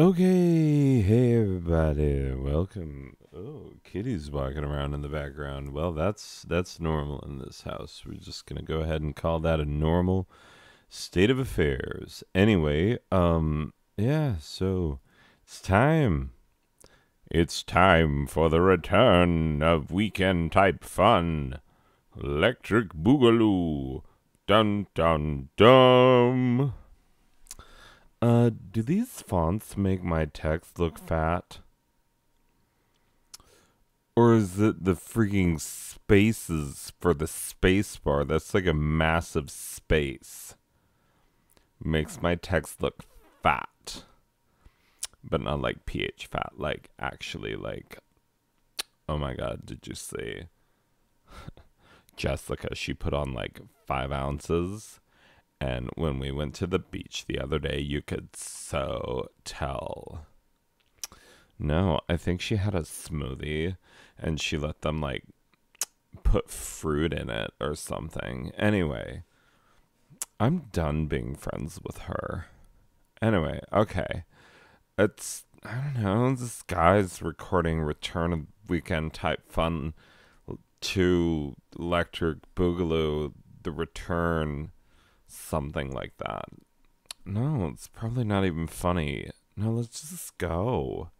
Okay, hey everybody, welcome. Oh, Kitty's walking around in the background. Well, that's that's normal in this house. We're just gonna go ahead and call that a normal state of affairs. Anyway, um, yeah. So it's time. It's time for the return of weekend type fun. Electric Boogaloo. Dun dun dum. Uh, do these fonts make my text look fat? Or is it the freaking spaces for the space bar? That's like a massive space. Makes my text look fat. But not like pH fat, like actually like oh my god, did you see Jessica, she put on like five ounces and when we went to the beach the other day, you could so tell. No, I think she had a smoothie and she let them like put fruit in it or something. Anyway, I'm done being friends with her. Anyway, okay. It's, I don't know, this guy's recording Return of Weekend type fun to Electric Boogaloo, the return something like that. No, it's probably not even funny. No, let's just go.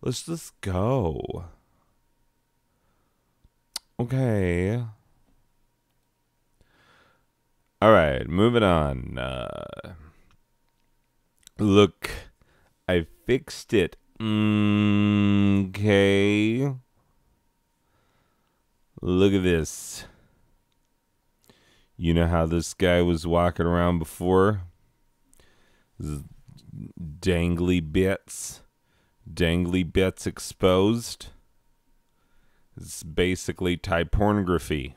Let's just go. Okay. All right, moving on. Uh, look, I fixed it. Mm, okay. Look at this. You know how this guy was walking around before? Dangly bits. Dangly bits exposed. It's basically type pornography.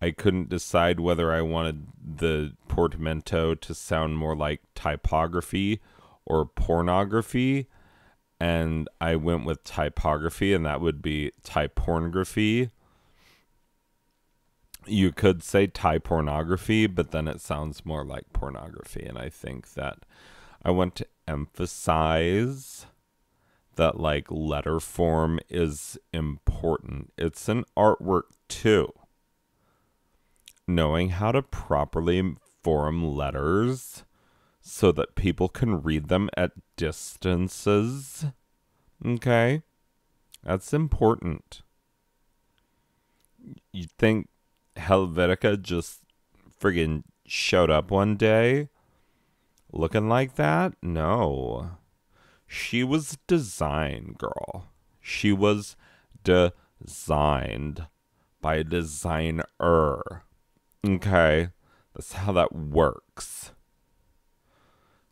I couldn't decide whether I wanted the portmanteau to sound more like typography or pornography. And I went with typography, and that would be type pornography you could say type pornography, but then it sounds more like pornography. And I think that I want to emphasize that like letter form is important. It's an artwork too. Knowing how to properly form letters so that people can read them at distances. Okay? That's important. You think Helvetica just friggin' showed up one day looking like that? No. She was design girl. She was designed by a designer. Okay? That's how that works.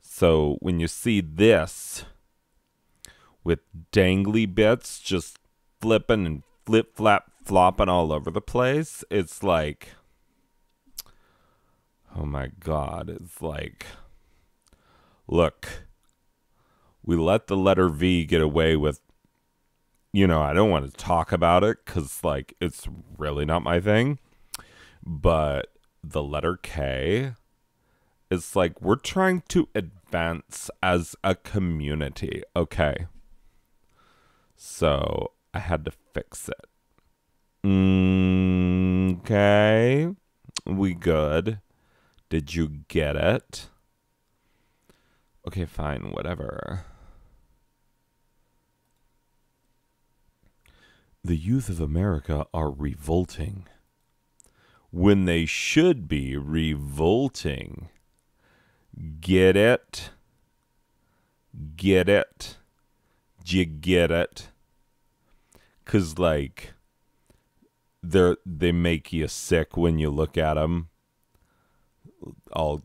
So when you see this with dangly bits just flipping and flip flap flopping all over the place. It's like, oh my God. It's like, look, we let the letter V get away with, you know, I don't want to talk about it because, like, it's really not my thing. But the letter K, it's like we're trying to advance as a community. Okay. So I had to fix it. Mm, okay. We good. Did you get it? Okay, fine, whatever. The youth of America are revolting when they should be revolting. Get it? Get it? Do you get it? Cause like they they make you sick when you look at them all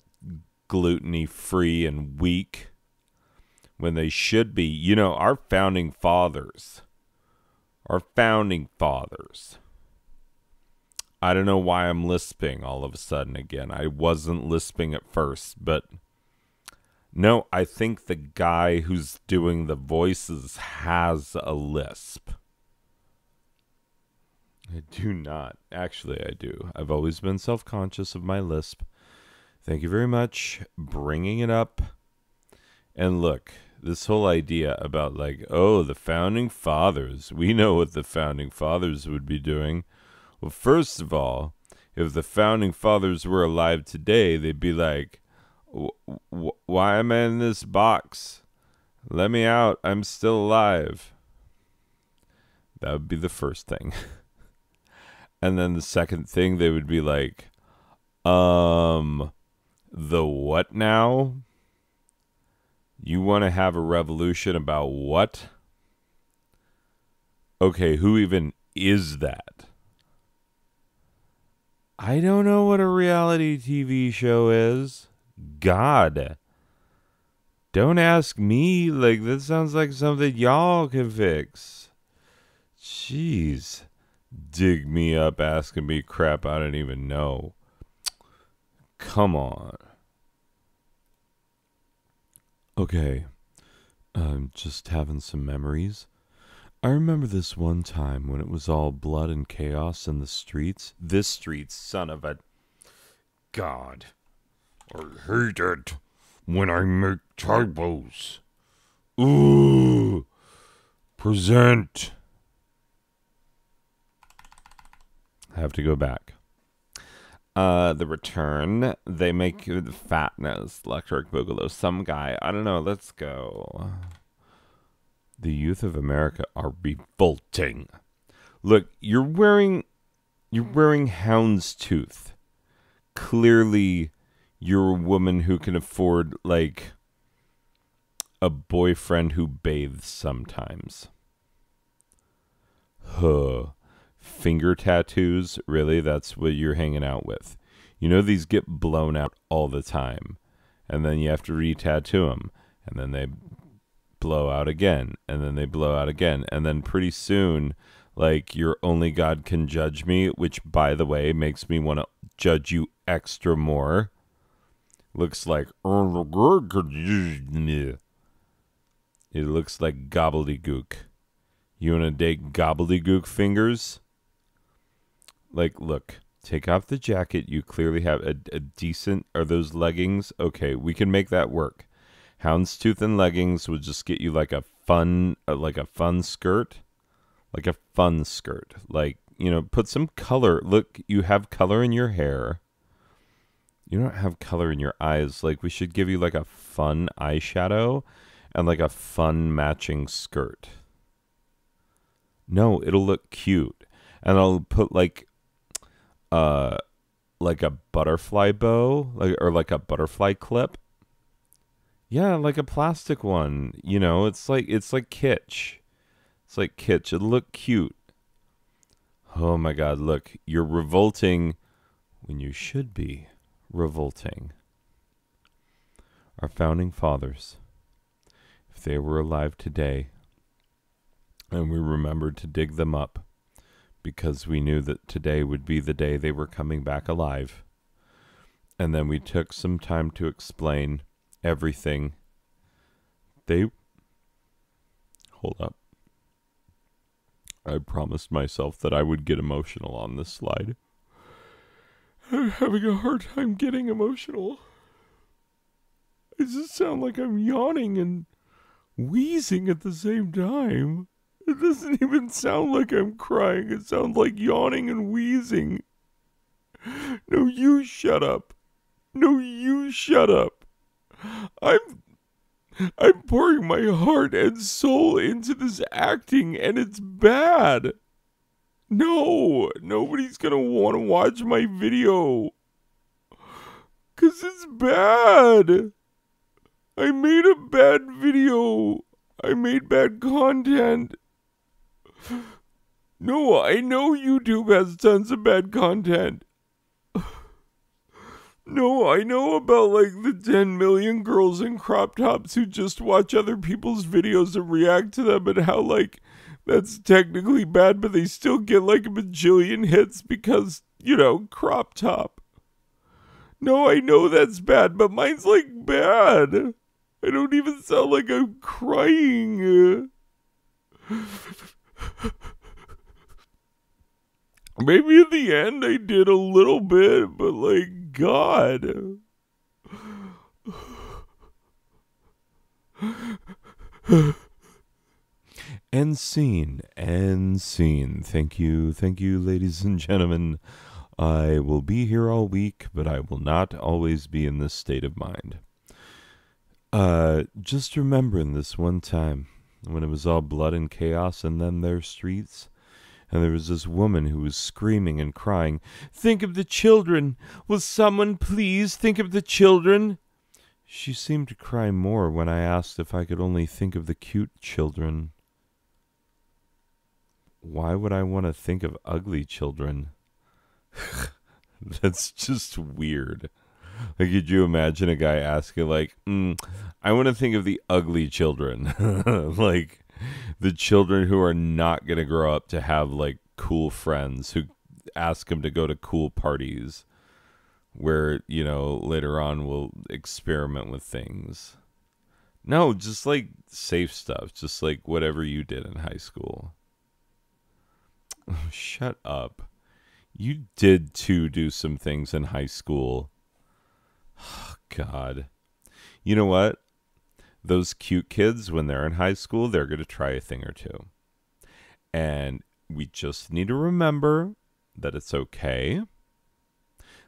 gluttony free and weak when they should be you know our founding fathers our founding fathers I don't know why I'm lisping all of a sudden again. I wasn't lisping at first, but no, I think the guy who's doing the voices has a lisp. I do not. Actually, I do. I've always been self conscious of my lisp. Thank you very much bringing it up. And look, this whole idea about like, oh, the founding fathers, we know what the founding fathers would be doing. Well, first of all, if the founding fathers were alive today, they'd be like, why am I in this box? Let me out. I'm still alive. That would be the first thing. and then the second thing, they would be like, um, the what now? You want to have a revolution about what? Okay, who even is that? I don't know what a reality TV show is. God. Don't ask me. Like, that sounds like something y'all can fix. Jeez. Dig me up asking me crap I don't even know. Come on. Okay. Um, just having some memories. I remember this one time when it was all blood and chaos in the streets. This street, son of a. God. I hate it when I make typos. Ooh. Present. I have to go back. Uh, the return. They make the fatness. Electric Boogaloo. Some guy. I don't know. Let's go. The youth of America are revolting. Look, you're wearing you're wearing houndstooth. Clearly you're a woman who can afford like a boyfriend who bathes sometimes. Huh. Finger tattoos? Really? That's what you're hanging out with. You know, these get blown out all the time. And then you have to re tattoo them. And then they blow out again. And then they blow out again. And then pretty soon, like, your only God can judge me, which, by the way, makes me want to judge you extra more looks like it looks like gobbledygook. You wanna date gobbledygook fingers? Like, look, take off the jacket. You clearly have a, a decent. Are those leggings? Okay, we can make that work. Houndstooth and leggings would just get you like a fun, uh, like a fun skirt, like a fun skirt. Like you know, put some color. Look, you have color in your hair you don't have color in your eyes. Like we should give you like a fun eyeshadow and like a fun matching skirt. No, it'll look cute. And I'll put like uh like a butterfly bow, like or like a butterfly clip. Yeah, like a plastic one. You know, it's like it's like kitsch. It's like kitsch. It'll look cute. Oh my god, look, you're revolting when you should be revolting. Our founding fathers, if they were alive today, and we remembered to dig them up because we knew that today would be the day they were coming back alive. And then we took some time to explain everything. They. Hold up. I promised myself that I would get emotional on this slide. I'm having a hard time getting emotional. I just sound like I'm yawning and wheezing at the same time. It doesn't even sound like I'm crying. It sounds like yawning and wheezing. No, you shut up. No, you shut up. I'm I'm pouring my heart and soul into this acting and it's bad. No, nobody's gonna want to watch my video. Cause it's bad. I made a bad video. I made bad content. No, I know YouTube has tons of bad content. No, I know about like the 10 million girls in crop tops who just watch other people's videos and react to them and how like that's technically bad, but they still get like a bajillion hits because, you know, crop top. No, I know that's bad, but mine's like bad. I don't even sound like I'm crying. Maybe in the end I did a little bit, but like, God. and scene, and scene. Thank you, thank you, ladies and gentlemen. I will be here all week, but I will not always be in this state of mind. Uh, just remembering this one time when it was all blood and chaos in them their streets, and there was this woman who was screaming and crying, Think of the children! Will someone please think of the children? She seemed to cry more when I asked if I could only think of the cute children. Why would I want to think of ugly children? That's just weird. Like, could you imagine a guy asking, like, mm, I want to think of the ugly children, like the children who are not going to grow up to have like cool friends who ask him to go to cool parties where you know later on we'll experiment with things. No, just like safe stuff, just like whatever you did in high school. Shut up. You did too do some things in high school. Oh, God. You know what? Those cute kids, when they're in high school, they're going to try a thing or two. And we just need to remember that it's okay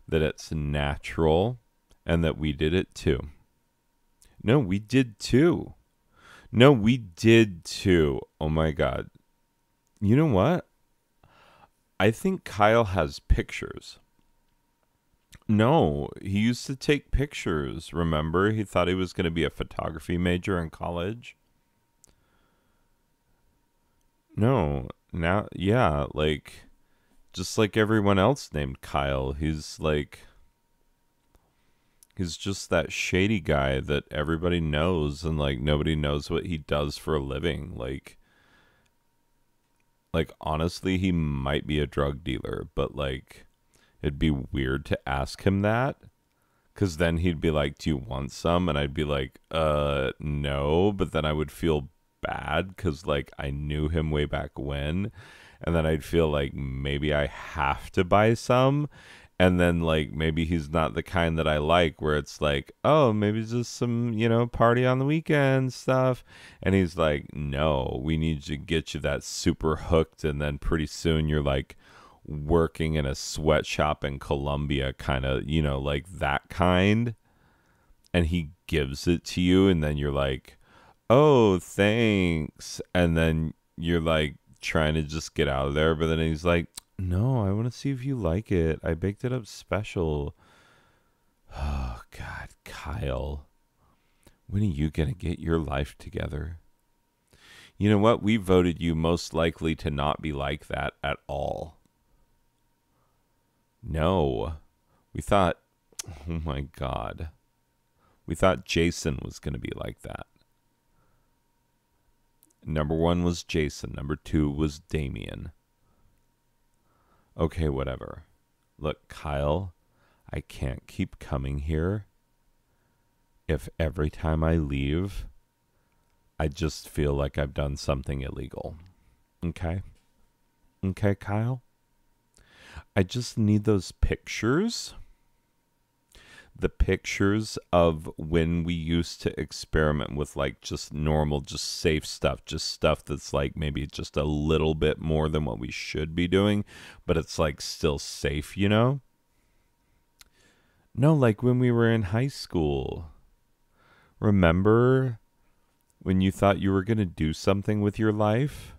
that it's natural and that we did it too. No, we did too. No, we did too. Oh my God. You know what? I think Kyle has pictures. No, he used to take pictures. Remember, he thought he was going to be a photography major in college. No, now, yeah, like just like everyone else named Kyle. He's like he's just that shady guy that everybody knows and like nobody knows what he does for a living. Like like honestly, he might be a drug dealer, but like it'd be weird to ask him that cuz then he'd be like, "Do you want some?" and I'd be like, "Uh, no," but then I would feel bad cuz like I knew him way back when and then I'd feel like maybe I have to buy some and then like maybe he's not the kind that I like where it's like, oh, maybe just some, you know, party on the weekend stuff. And he's like, no, we need to get you that super hooked and then pretty soon you're like working in a sweatshop in Colombia kind of, you know, like that kind. And he gives it to you and then you're like, "Oh, thanks." And then you're like trying to just get out of there, but then he's like, "No, I want to see if you like it. I baked it up special." Oh God, Kyle, when are you gonna get your life together? You know what? We voted you most likely to not be like that at all. No, we thought, oh my God, we thought Jason was going to be like that. Number one was Jason. Number two was Damien. Okay, whatever. Look, Kyle, I can't keep coming here if every time I leave, I just feel like I've done something illegal. Okay? Okay, Kyle? I just need those pictures the pictures of when we used to experiment with like just normal, just safe stuff, just stuff that's like maybe just a little bit more than what we should be doing, but it's like still safe, you know? No, like when we were in high school. Remember when you thought you were going to do something with your life?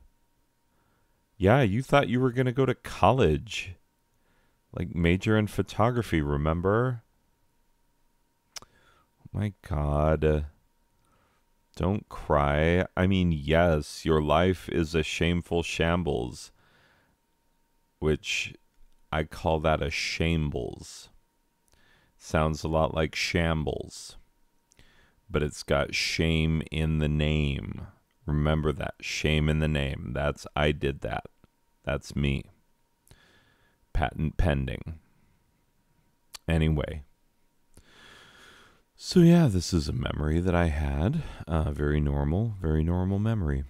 Yeah, you thought you were going to go to college. Like major in photography, remember? Oh my God. Don't cry. I mean, yes, your life is a shameful shambles, which I call that a shambles. Sounds a lot like shambles, but it's got shame in the name. Remember that shame in the name. That's I did that. That's me. Patent pending. Anyway, so, yeah, this is a memory that I had. Uh, very normal, very normal memory.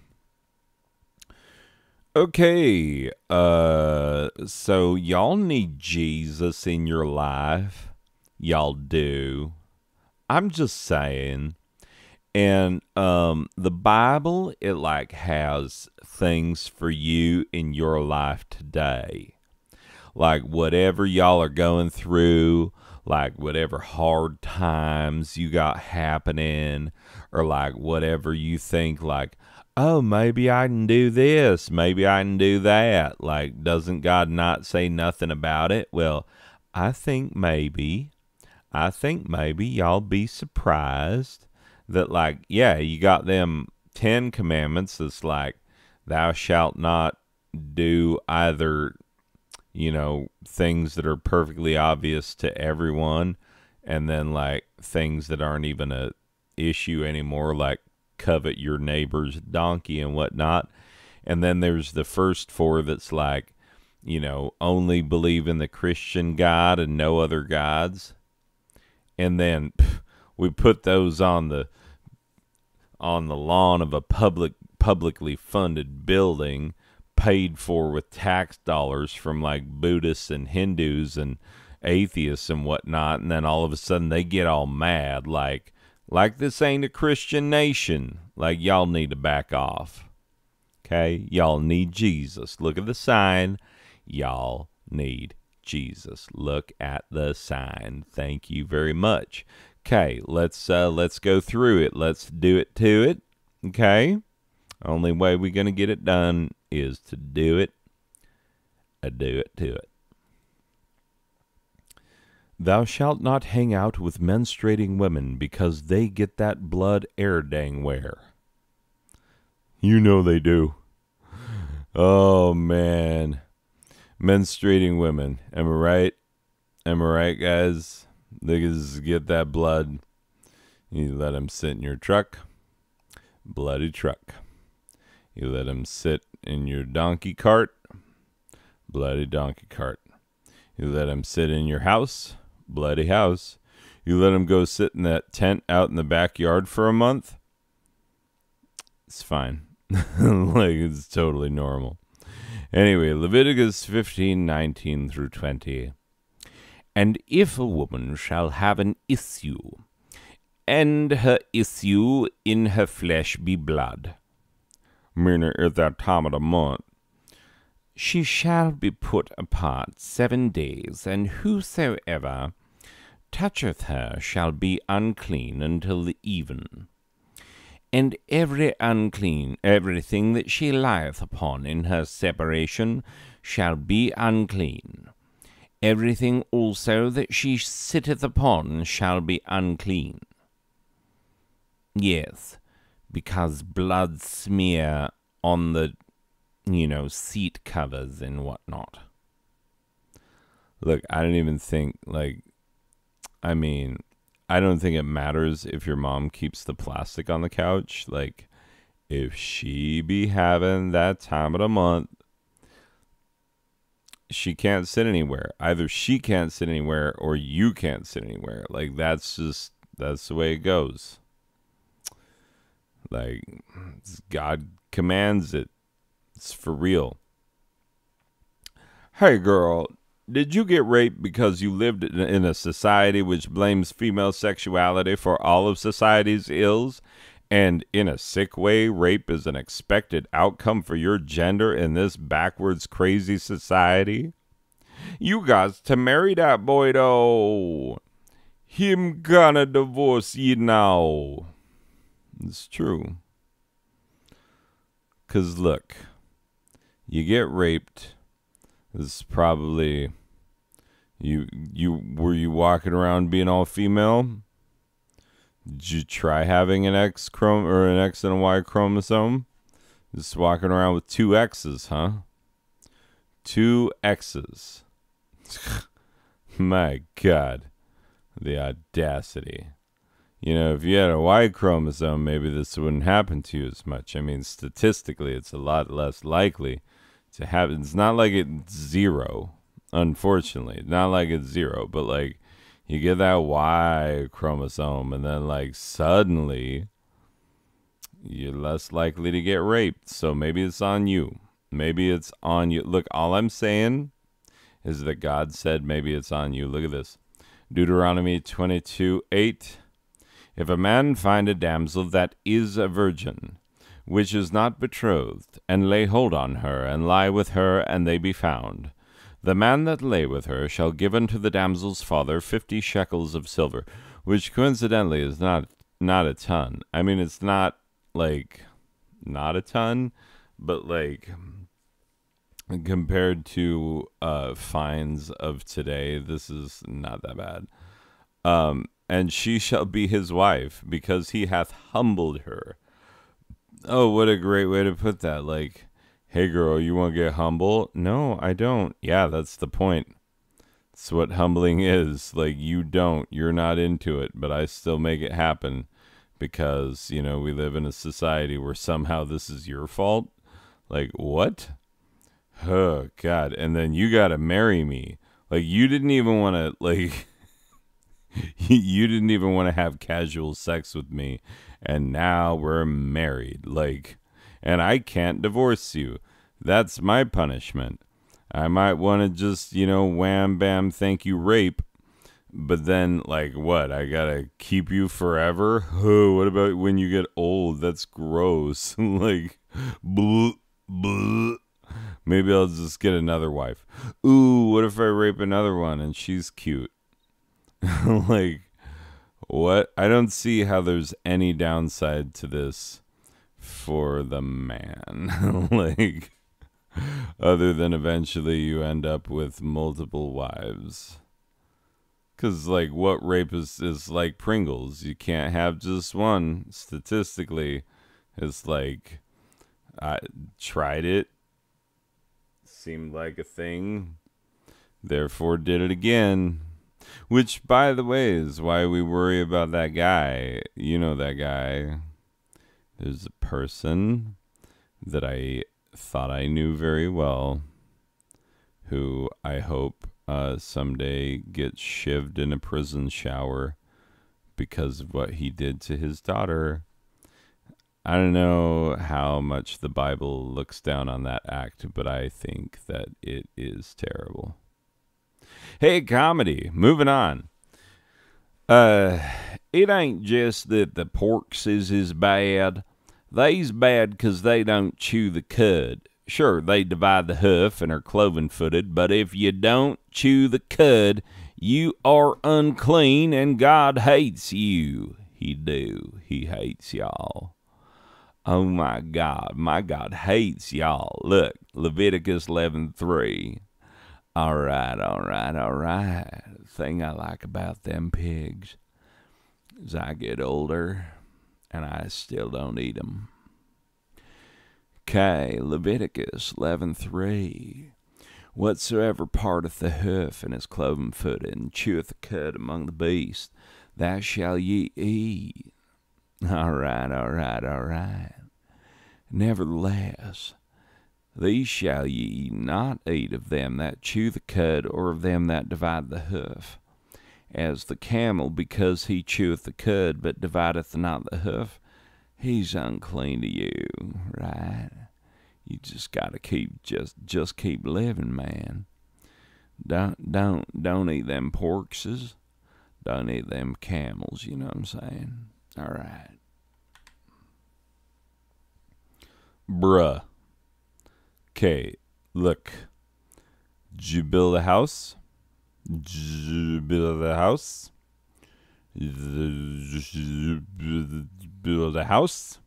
Okay, uh, so y'all need Jesus in your life. Y'all do. I'm just saying, And um, the Bible, it like has things for you in your life today. Like whatever y'all are going through, like whatever hard times you got happening, or like whatever you think, like, oh, maybe I can do this, maybe I can do that. Like, doesn't God not say nothing about it? Well, I think maybe, I think maybe y'all be surprised that, like, yeah, you got them 10 commandments that's like, thou shalt not do either, you know, things that are perfectly obvious to everyone, and then like things that aren't even a issue anymore, like covet your neighbor's donkey and whatnot. And then there's the first four that's like, you know, only believe in the Christian God and no other gods. And then pff, we put those on the on the lawn of a public publicly funded building paid for with tax dollars from like Buddhists and Hindus and atheists and whatnot, and then all of a sudden they get all mad like like this ain't a Christian nation. Like y'all need to back off. Okay? Y'all need Jesus. Look at the sign. Y'all need Jesus. Look at the sign. Thank you very much. Okay, let's uh let's go through it. Let's do it to it. Okay? Only way we're gonna get it done is to do it. Uh, do it to it. Thou shalt not hang out with menstruating women because they get that blood air dang where. You know they do. Oh man. Menstruating women. Am I right? Am I right, guys? Niggas get that blood. You let them sit in your truck. Bloody truck. You let him sit in your donkey cart. Bloody donkey cart. You let him sit in your house bloody house. You let him go sit in that tent out in the backyard for a month. It's fine. like it's totally normal. Anyway, Leviticus 15, 19 through 20. And if a woman shall have an issue, and her issue in her flesh be blood, meaning at that time of the month, she shall be put apart seven days, and whosoever toucheth her shall be unclean until the even. And every unclean, everything that she lieth upon in her separation, shall be unclean. Everything also that she sitteth upon shall be unclean. Yes, because blood smear on the, you know, seat covers and whatnot. Look, I don't even think, like, I mean, I don't think it matters if your mom keeps the plastic on the couch. Like, if she be having that time of the month, she can't sit anywhere. Either she can't sit anywhere or you can't sit anywhere. Like, that's just, that's the way it goes. Like, God commands it. It's for real. Hey, girl, did you get raped because you lived in a society which blames female sexuality for all of society's ills? And in a sick way, rape is an expected outcome for your gender in this backwards, crazy society? You got to marry that boy, though. Him gonna divorce you now. It's true. Because, look, you get raped. This is probably you you were you walking around being all female? Did you try having an X chrome or an X and a Y chromosome? Just walking around with two X's, huh? Two X's. My God, the audacity. You know, if you had a Y chromosome, maybe this wouldn't happen to you as much. I mean, statistically, it's a lot less likely to happen. It's not like it's zero Unfortunately, not like it's zero, but like you get that Y chromosome, and then like suddenly you're less likely to get raped. So maybe it's on you. Maybe it's on you. Look, all I'm saying is that God said maybe it's on you. Look at this Deuteronomy 22 8. If a man find a damsel that is a virgin, which is not betrothed, and lay hold on her, and lie with her, and they be found, the man that lay with her shall give unto the damsel's father fifty shekels of silver, which coincidentally is not not a ton. I mean, it's not like not a ton, but like compared to uh fines of today, this is not that bad. Um, and she shall be his wife because he hath humbled her. Oh, what a great way to put that! Like hey girl, you want to get humble? No, I don't. Yeah, that's the point. That's what humbling is. Like you don't, you're not into it, but I still make it happen because, you know, we live in a society where somehow this is your fault. Like what? Oh god, and then you got to marry me. Like you didn't even want to like you didn't even want to have casual sex with me and now we're married. Like and I can't divorce you. That's my punishment. I might want to just, you know, wham bam, thank you, rape. But then, like, what? I gotta keep you forever? Oh, what about when you get old? That's gross. like, bleh, bleh. Maybe I'll just get another wife. Ooh, what if I rape another one and she's cute? like, what? I don't see how there's any downside to this for the man. like, other than eventually you end up with multiple wives. Because, like, what rape is, is like Pringles. You can't have just one. Statistically, it's like, I tried it, seemed like a thing, therefore did it again. Which, by the way, is why we worry about that guy. You know that guy there's a person that I thought I knew very well who I hope uh, someday gets shivved in a prison shower because of what he did to his daughter. I don't know how much the Bible looks down on that act, but I think that it is terrible. Hey, comedy, moving on. Uh, it ain't just that the porkses is bad. They's bad 'cause they don't chew the cud. Sure, they divide the hoof and are cloven footed, but if you don't chew the cud, you are unclean and God hates you. He do. He hates y'all. Oh my God, my God hates y'all. Look, Leviticus 11:3. All right, all right, all right. Thing I like about them pigs as I get older, and I still don't eat them. Okay, Leviticus 11.3 Whatsoever parteth the hoof and is cloven footed, and cheweth the cud among the beasts, that shall ye eat. All right, all right, all right. Nevertheless, these shall ye not eat of them that chew the cud, or of them that divide the hoof as the camel, because he cheweth the cud, but divideth not the hoof, he's unclean to you, right? You just gotta keep just just keep living, man. Don't don't don't eat them porkses. Don't eat them camels, you know what I'm saying? All right. Bruh. Okay, look. Did you build a house? Did you build a house. Build a house.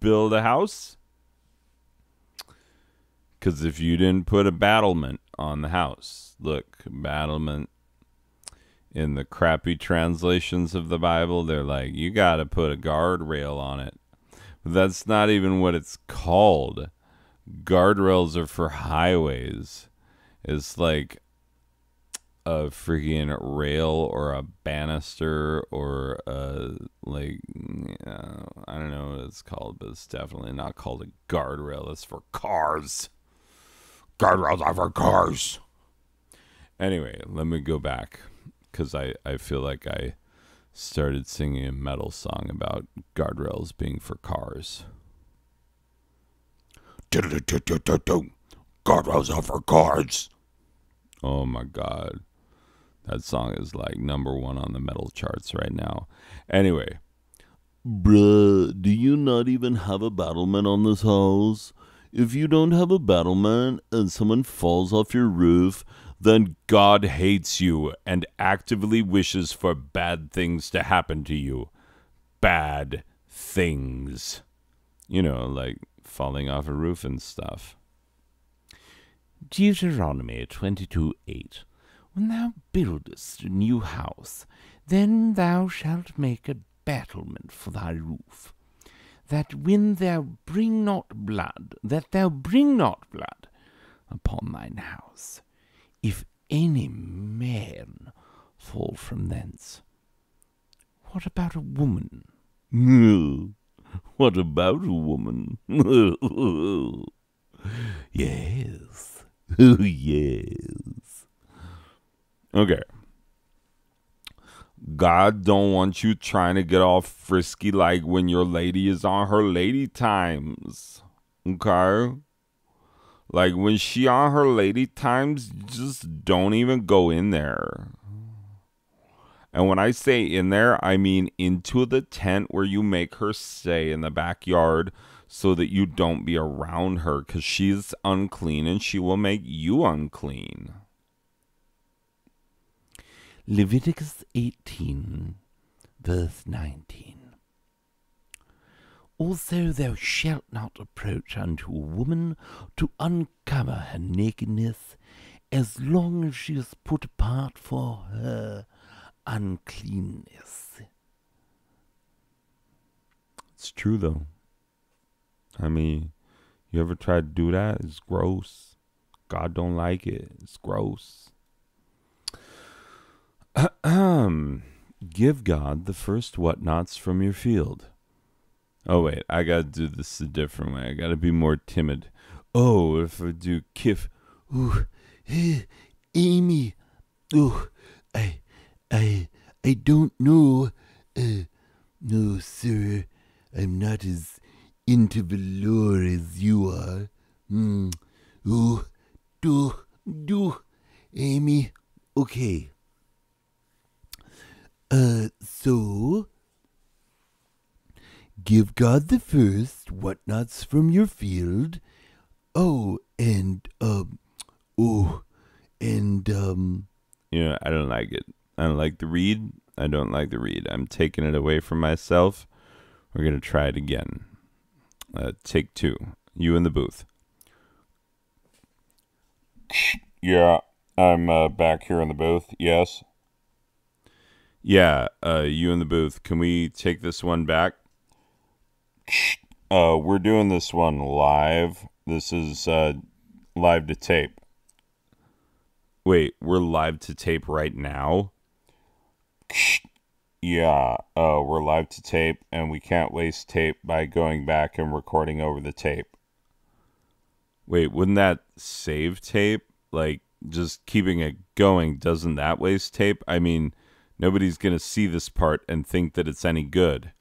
Build a house. Because if you didn't put a battlement on the house, look, battlement in the crappy translations of the Bible, they're like, you got to put a guardrail on it. But That's not even what it's called. Guardrails are for highways. It's like a freaking rail or a banister or a like uh, I don't know what it's called, but it's definitely not called a guardrail. It's for cars. Guardrails are for cars. Anyway, let me go back because I I feel like I started singing a metal song about guardrails being for cars. Guardrails are for cars. Oh my god. That song is like number one on the metal charts right now. Anyway. Bruh, do you not even have a battlement on this house? If you don't have a battlement and someone falls off your roof, then God hates you and actively wishes for bad things to happen to you. Bad things. You know, like falling off a roof and stuff. Deuteronomy 22 8. When thou buildest a new house, then thou shalt make a battlement for thy roof, that when thou bring not blood, that thou bring not blood upon thine house, if any man fall from thence. What about a woman? what about a woman? yes. yes. Okay. God don't want you trying to get all frisky like when your lady is on her lady times. Okay? Like when she on her lady times, just don't even go in there. And when I say in there, I mean into the tent where you make her stay in the backyard so that you don't be around her because she's unclean and she will make you unclean. Leviticus 18, verse 19. Also, thou shalt not approach unto a woman to uncover her nakedness, as long as she is put apart for her uncleanness. It's true, though. I mean, you ever tried to do that? It's gross. God don't like it. It's gross. Give God the first whatnots from your field. Oh wait, I gotta do this a different way. I gotta be more timid. Oh, if I do kif, ooh, hey, Amy, oh, I, I, I don't know. Uh, no, sir, I'm not as into velour as you are. Hmm. Oh, do, do, Amy. Okay. Uh, so Give God the first whatnots from your field. Oh, and um, oh, and um. You know, I don't like it. I don't like the read. I don't like the read. I'm taking it away from myself. We're gonna try it again. Uh, take two. You in the booth. Yeah, I'm uh, back here in the booth. Yes. Yeah, uh, you in the booth. Can we take this one back? Uh, we're doing this one live. This is uh, live to tape. Wait, we're live to tape right now? Yeah, uh, we're live to tape, and we can't waste tape by going back and recording over the tape. Wait, wouldn't that save tape? Like, just keeping it going, doesn't that waste tape? I mean, nobody's going to see this part and think that it's any good.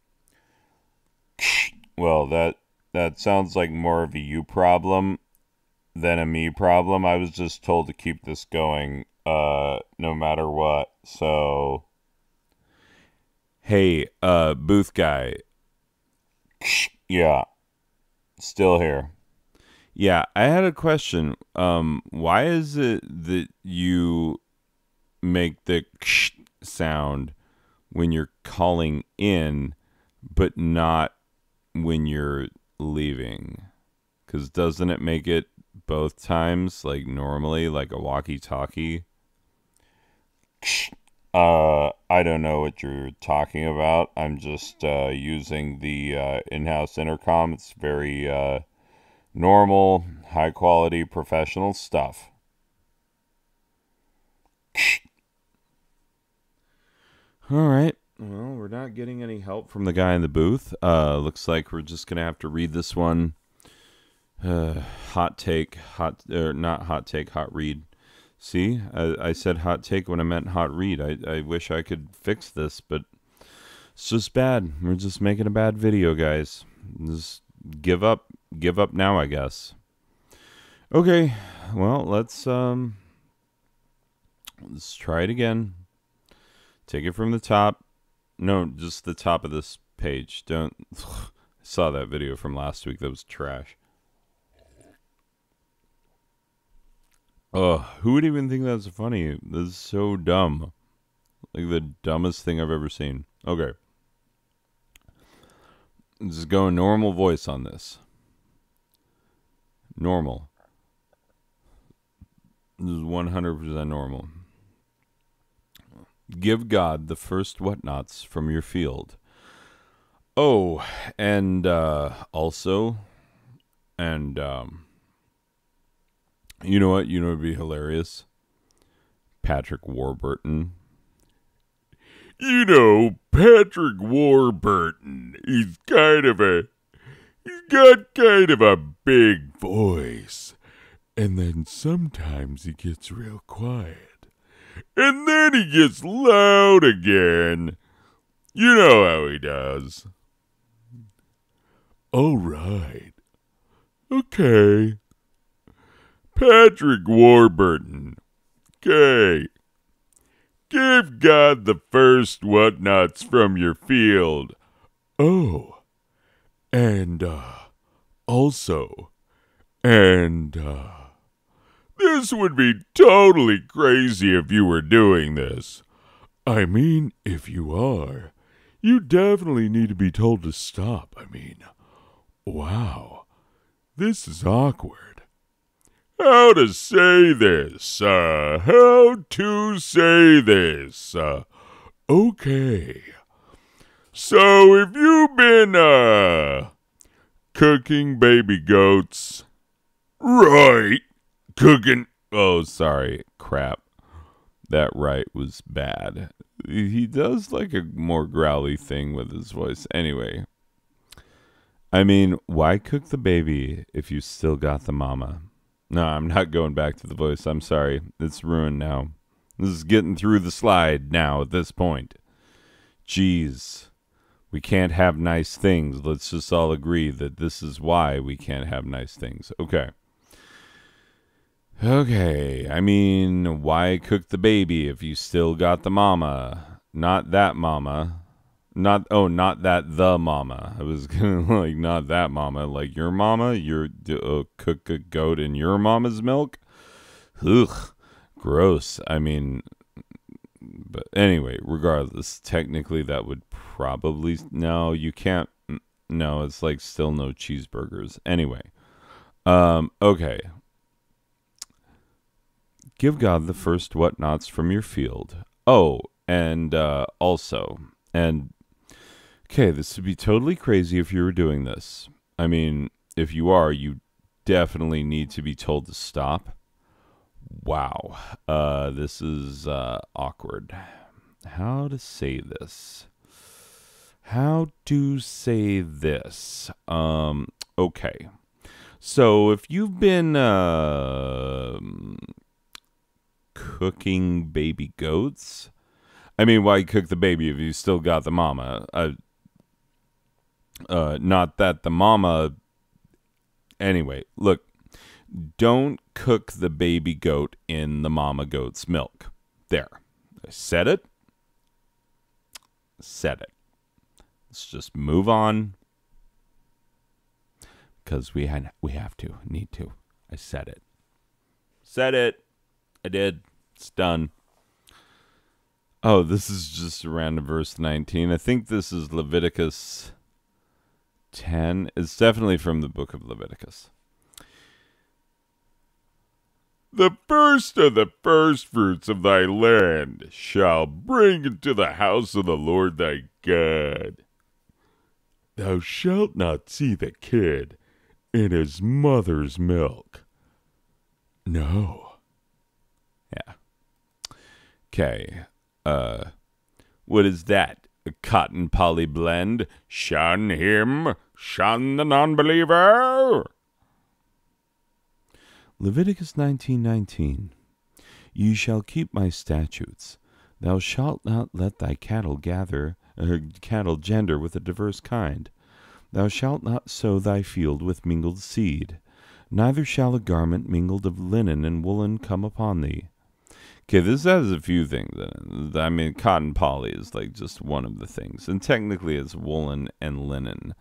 Well, that that sounds like more of a you problem than a me problem. I was just told to keep this going uh no matter what. So Hey, uh booth guy. Yeah. Still here. Yeah, I had a question. Um why is it that you make the sound when you're calling in but not when you're leaving? Because doesn't it make it both times like normally, like a walkie talkie? Uh, I don't know what you're talking about. I'm just uh, using the uh, in house intercom. It's very uh, normal, high quality, professional stuff. All right. Well, we're not getting any help from the guy in the booth. Uh, looks like we're just gonna have to read this one. Uh, hot take, hot or not hot take, hot read. See, I, I said hot take when I meant hot read. I, I wish I could fix this, but it's just bad. We're just making a bad video, guys. Just give up, give up now, I guess. Okay, well, let's um let's try it again. Take it from the top. No, just the top of this page. Don't saw that video from last week that was trash. Oh, who would even think that's funny? This is so dumb. Like the dumbest thing I've ever seen. Okay. Just go normal voice on this. Normal. This is 100% normal. Give God the first whatnots from your field. Oh, and uh, also, and um, you know what? You know, it'd be hilarious. Patrick Warburton. You know, Patrick Warburton. He's kind of a. He's got kind of a big voice. And then sometimes he gets real quiet. And then he gets loud again. You know how he does. All right. Okay. Patrick Warburton. Okay. Give God the first whatnots from your field. Oh. And, uh, also, and, uh, this would be totally crazy if you were doing this. I mean, if you are, you definitely need to be told to stop. I mean, wow, this is awkward. How to say this? Uh, how to say this? Uh, okay. So if you've been, uh, cooking baby goats, right? Cooking. Oh, sorry. Crap. That right was bad. He does like a more growly thing with his voice. Anyway, I mean, why cook the baby if you still got the mama? No, I'm not going back to the voice. I'm sorry. It's ruined now. This is getting through the slide now at this point. Jeez. We can't have nice things. Let's just all agree that this is why we can't have nice things. Okay. Okay. I mean, why cook the baby if you still got the mama? Not that mama. Not oh, not that the mama. I was gonna like not that mama, like your mama. Your uh, cook a goat in your mama's milk. Ugh, gross. I mean, but anyway, regardless, technically that would probably no. You can't. No, it's like still no cheeseburgers. Anyway, um, okay. Give God the first whatnots from your field. Oh, and uh, also, and Okay, this would be totally crazy if you were doing this. I mean, if you are, you definitely need to be told to stop. Wow. Uh, this is uh, awkward. How to say this? How to say this? Um, okay. So if you've been uh, cooking baby goats, I mean, why cook the baby if you still got the mama? Uh, uh, not that the mama. Anyway, look, don't cook the baby goat in the mama goat's milk. There. I said it. Said it. Let's just move on. Because we had we have to, need to. I said it. Said it. I did. It's done. Oh, this is just around verse 19. I think this is Leviticus 10 It's definitely from the book of Leviticus. The first of the first fruits of thy land shall bring into the house of the Lord thy God. Thou shalt not see the kid in his mother's milk. No. Okay. Uh, what is that? A cotton poly blend? Shun him Shun the non-believer. Leviticus 19:19 Ye shall keep my statutes. Thou shalt not let thy cattle gather uh, cattle gender with a diverse kind. Thou shalt not sow thy field with mingled seed, neither shall a garment mingled of linen and woolen come upon thee. Okay, this has a few things in it. I mean, cotton poly is like just one of the things, and technically it's woolen and linen.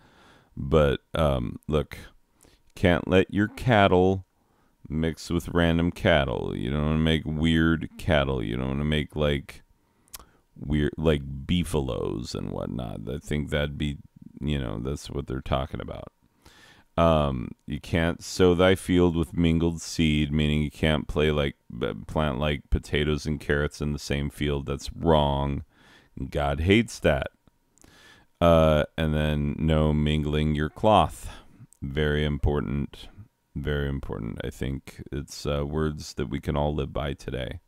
But um, look, can't let your cattle mix with random cattle. You don't want to make weird cattle. You don't want to make like weird, like beefaloes and whatnot. I think that'd be, you know, that's what they're talking about. Um, you can't sow thy field with mingled seed, meaning you can't play like plant like potatoes and carrots in the same field. That's wrong. God hates that. Uh, and then no mingling your cloth. Very important. Very important. I think it's uh, words that we can all live by today.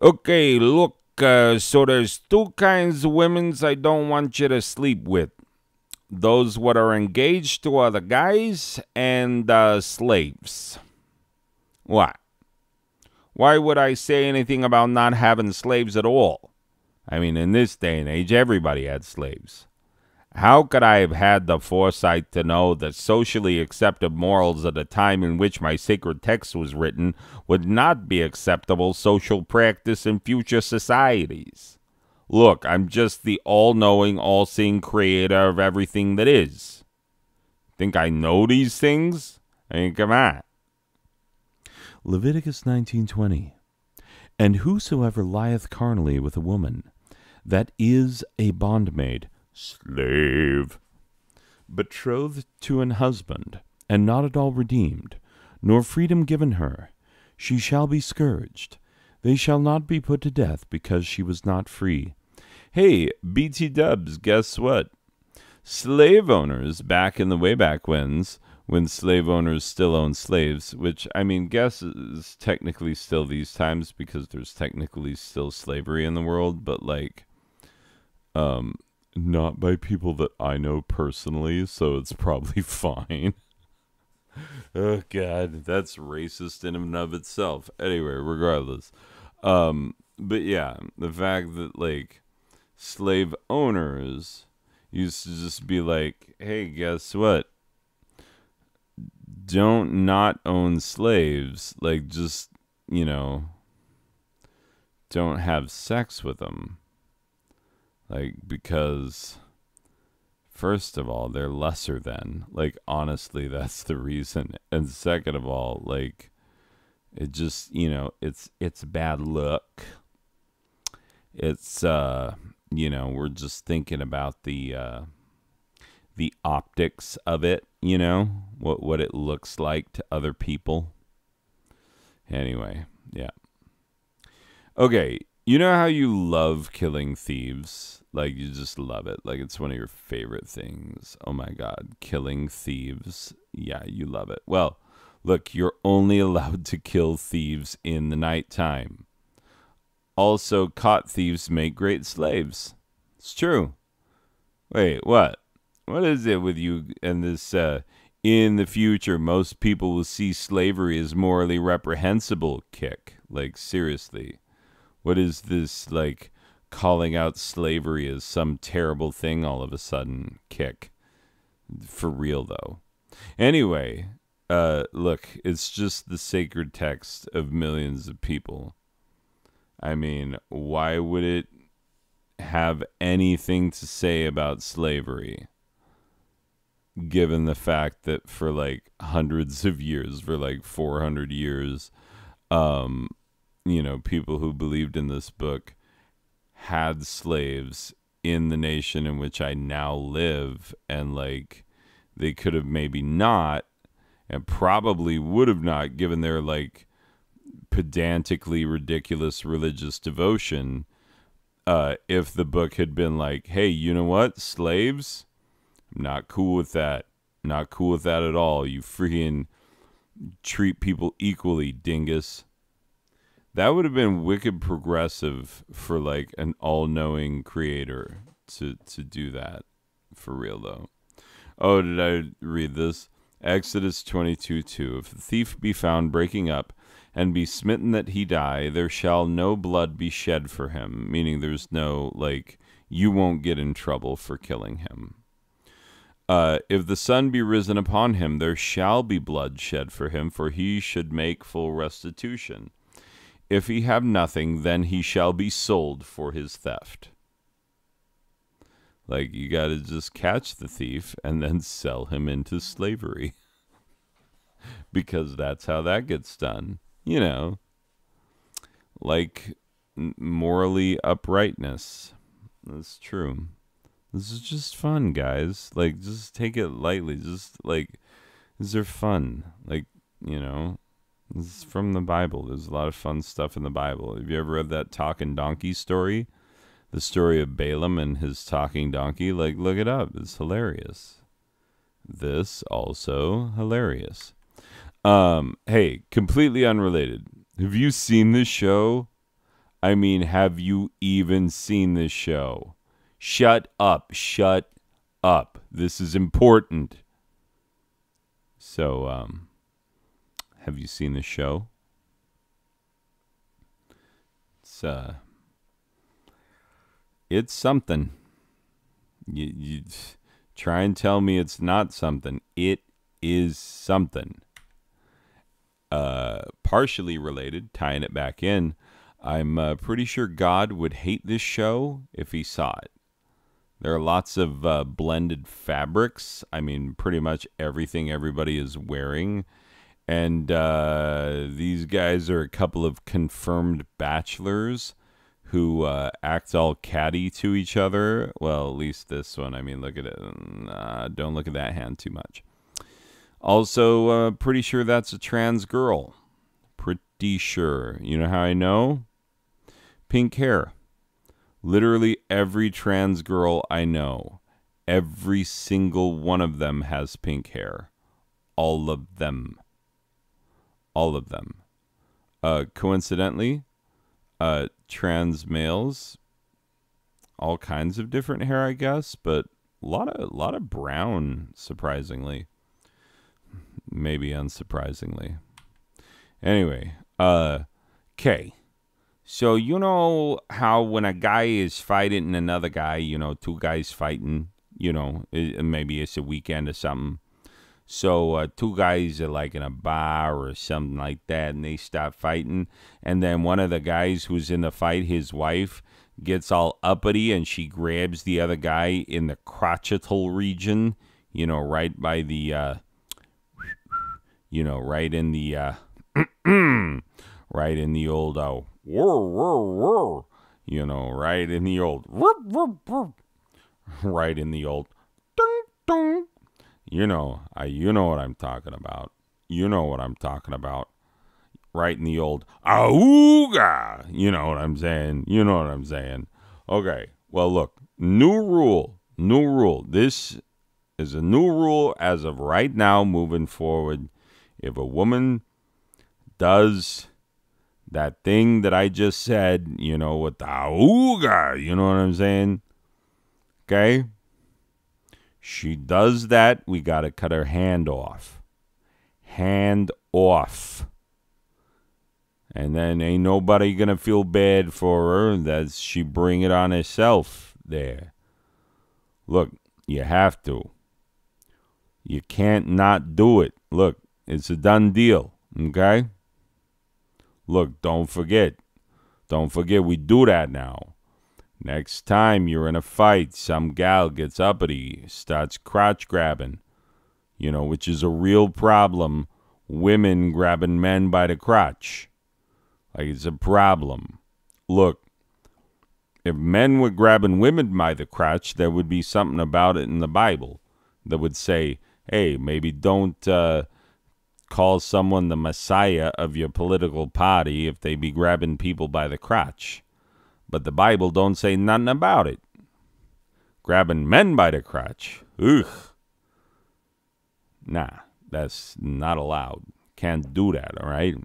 Okay, look. Uh, so there's two kinds of women's I don't want you to sleep with those what are engaged to other guys and uh, slaves. What? Why would I say anything about not having slaves at all? I mean, in this day and age, everybody had slaves. How could I have had the foresight to know that socially accepted morals at the time in which my sacred text was written would not be acceptable social practice in future societies? Look, I'm just the all knowing, all seeing creator of everything that is. Think I know these things? I mean, come on. Leviticus 19:20 And whosoever lieth carnally with a woman that is a bondmaid slave betrothed to an husband and not at all redeemed nor freedom given her she shall be scourged they shall not be put to death because she was not free Hey, BT dubs, guess what? Slave owners back in the way back whens, when slave owners still own slaves, which I mean, guess is technically still these times because there's technically still slavery in the world, but like, um, not by people that I know personally, so it's probably fine. oh God, that's racist in and of itself. Anyway, regardless, um, but yeah, the fact that like slave owners used to just be like, hey, guess what? Don't not own slaves. Like, just, you know, don't have sex with them. Like, because, first of all, they're lesser than. Like, honestly, that's the reason. And second of all, like, it just, you know, it's, it's bad luck. It's, uh, you know, we're just thinking about the uh, the optics of it, you know, what what it looks like to other people. Anyway, yeah. Okay, you know how you love killing thieves? Like you just love it. Like it's one of your favorite things. Oh my god, killing thieves. Yeah, you love it. Well, look, you're only allowed to kill thieves in the nighttime. Also, caught thieves make great slaves. It's true. Wait, what? What is it with you and this? Uh, in the future, most people will see slavery as morally reprehensible. Kick, like seriously, what is this like? Calling out slavery as some terrible thing all of a sudden. Kick, for real though. Anyway, uh, look, it's just the sacred text of millions of people. I mean, why would it have anything to say about slavery? Given the fact that for like hundreds of years, for like 400 years, um, you know, people who believed in this book had slaves in the nation in which I now live, and like they could have maybe not, and probably would have not, given their like pedantically ridiculous religious devotion uh, if the book had been like, hey, you know what? Slaves? I'm not cool with that. Not cool with that at all. You freaking treat people equally, dingus. That would have been wicked progressive for like an all knowing creator to to do that. For real though. Oh, did I read this? Exodus 22 2. If the thief be found breaking up and be smitten that he die, there shall no blood be shed for him, meaning there's no, like, you won't get in trouble for killing him. Uh, if the sun be risen upon him, there shall be blood shed for him, for he should make full restitution. If he have nothing, then he shall be sold for his theft. Like, you got to just catch the thief and then sell him into slavery. because that's how that gets done. You know, like morally uprightness. That's true. This is just fun, guys. Like, just take it lightly. Just like, these are fun. Like, you know, this is from the Bible. There's a lot of fun stuff in the Bible. Have you ever read that talking donkey story? The story of Balaam and his talking donkey? Like, look it up. It's hilarious. This also hilarious. Um, hey, completely unrelated. Have you seen this show? I mean, have you even seen this show? Shut up. Shut up. This is important. So, um, have you seen the show? It's, uh, it's something. You, you try and tell me it's not something. It is something. Uh, partially related, tying it back in, I'm uh, pretty sure God would hate this show if he saw it. There are lots of uh, blended fabrics. I mean, pretty much everything everybody is wearing. And uh, these guys are a couple of confirmed bachelors who uh, act all catty to each other. Well, at least this one. I mean, look at it. Uh, don't look at that hand too much. Also, uh, pretty sure that's a trans girl. Pretty sure. You know how I know? Pink hair. Literally every trans girl I know, every single one of them has pink hair. All of them. All of them. Uh, coincidentally, uh, trans males, all kinds of different hair, I guess, but a lot of a lot of brown, surprisingly. Maybe unsurprisingly. Anyway, uh, K. So you know how when a guy is fighting another guy, you know, two guys fighting, you know, it, maybe it's a weekend or something. So uh, two guys are like in a bar or something like that, and they start fighting, and then one of the guys who's in the fight, his wife, gets all uppity, and she grabs the other guy in the crotchetal region, you know, right by the, uh, you know, right in the, uh, right in the old uh, whir, whir, whir, you know, right in the old, right in the old, ding, ding. You know, I, you know what I'm talking about. You know what I'm talking about. Right in the old, auga. You know what I'm saying. You know what I'm saying. Okay. Well, look, new rule, new rule. This is a new rule as of right now, moving forward. If a woman does that thing that I just said, you know, with the ooga, you know what I'm saying? Okay? She does that, we got to cut her hand off. Hand off. And then ain't nobody going to feel bad for her that she bring it on herself there. Look, you have to. You can't not do it. Look, it's a done deal, okay? Look, don't forget. Don't forget we do that now. Next time you're in a fight, some gal gets uppity, starts crotch grabbing, you know, which is a real problem. Women grabbing men by the crotch. Like it's a problem. Look, if men were grabbing women by the crotch, there would be something about it in the Bible that would say, hey, maybe don't uh, call someone the messiah of your political party if they be grabbing people by the crotch. But the Bible don't say nothing about it. Grabbing men by the crotch. Ugh. Nah, that's not allowed. Can't do that, all right?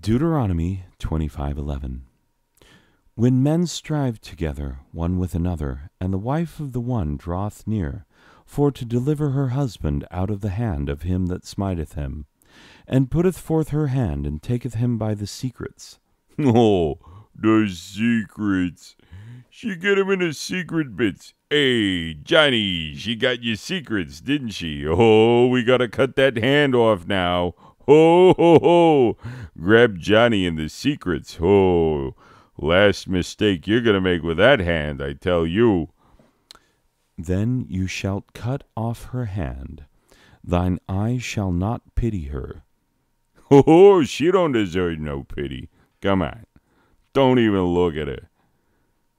Deuteronomy 25:11 When men strive together one with another, and the wife of the one draweth near, for to deliver her husband out of the hand of him that smiteth him, and putteth forth her hand, and taketh him by the secrets. Oh, the secrets. She get him in his secret bits. Hey, Johnny, she got your secrets, didn't she? Oh, we gotta cut that hand off now. Ho, ho, ho. Grab Johnny in the secrets. Ho. Last mistake you're gonna make with that hand, I tell you. Then you shalt cut off her hand. Thine eye shall not pity her. Oh, oh, she don't deserve no pity. Come on. Don't even look at her.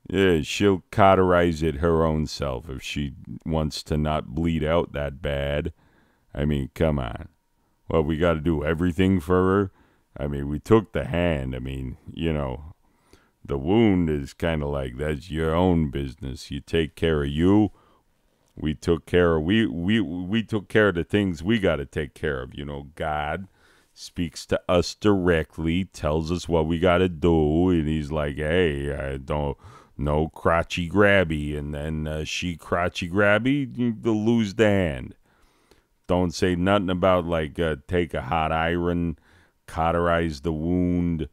Yeah, she'll cauterize it her own self if she wants to not bleed out that bad. I mean, come on. Well, we got to do everything for her. I mean, we took the hand. I mean, you know, the wound is kind of like that's your own business. You take care of you. We took care of we we we took care of the things we got to take care of. You know, God speaks to us directly, tells us what we got to do, and He's like, "Hey, I don't." no crotchy grabby, and then uh, she crotchy grabby, you lose the hand. Don't say nothing about like uh, take a hot iron, cauterize the wound,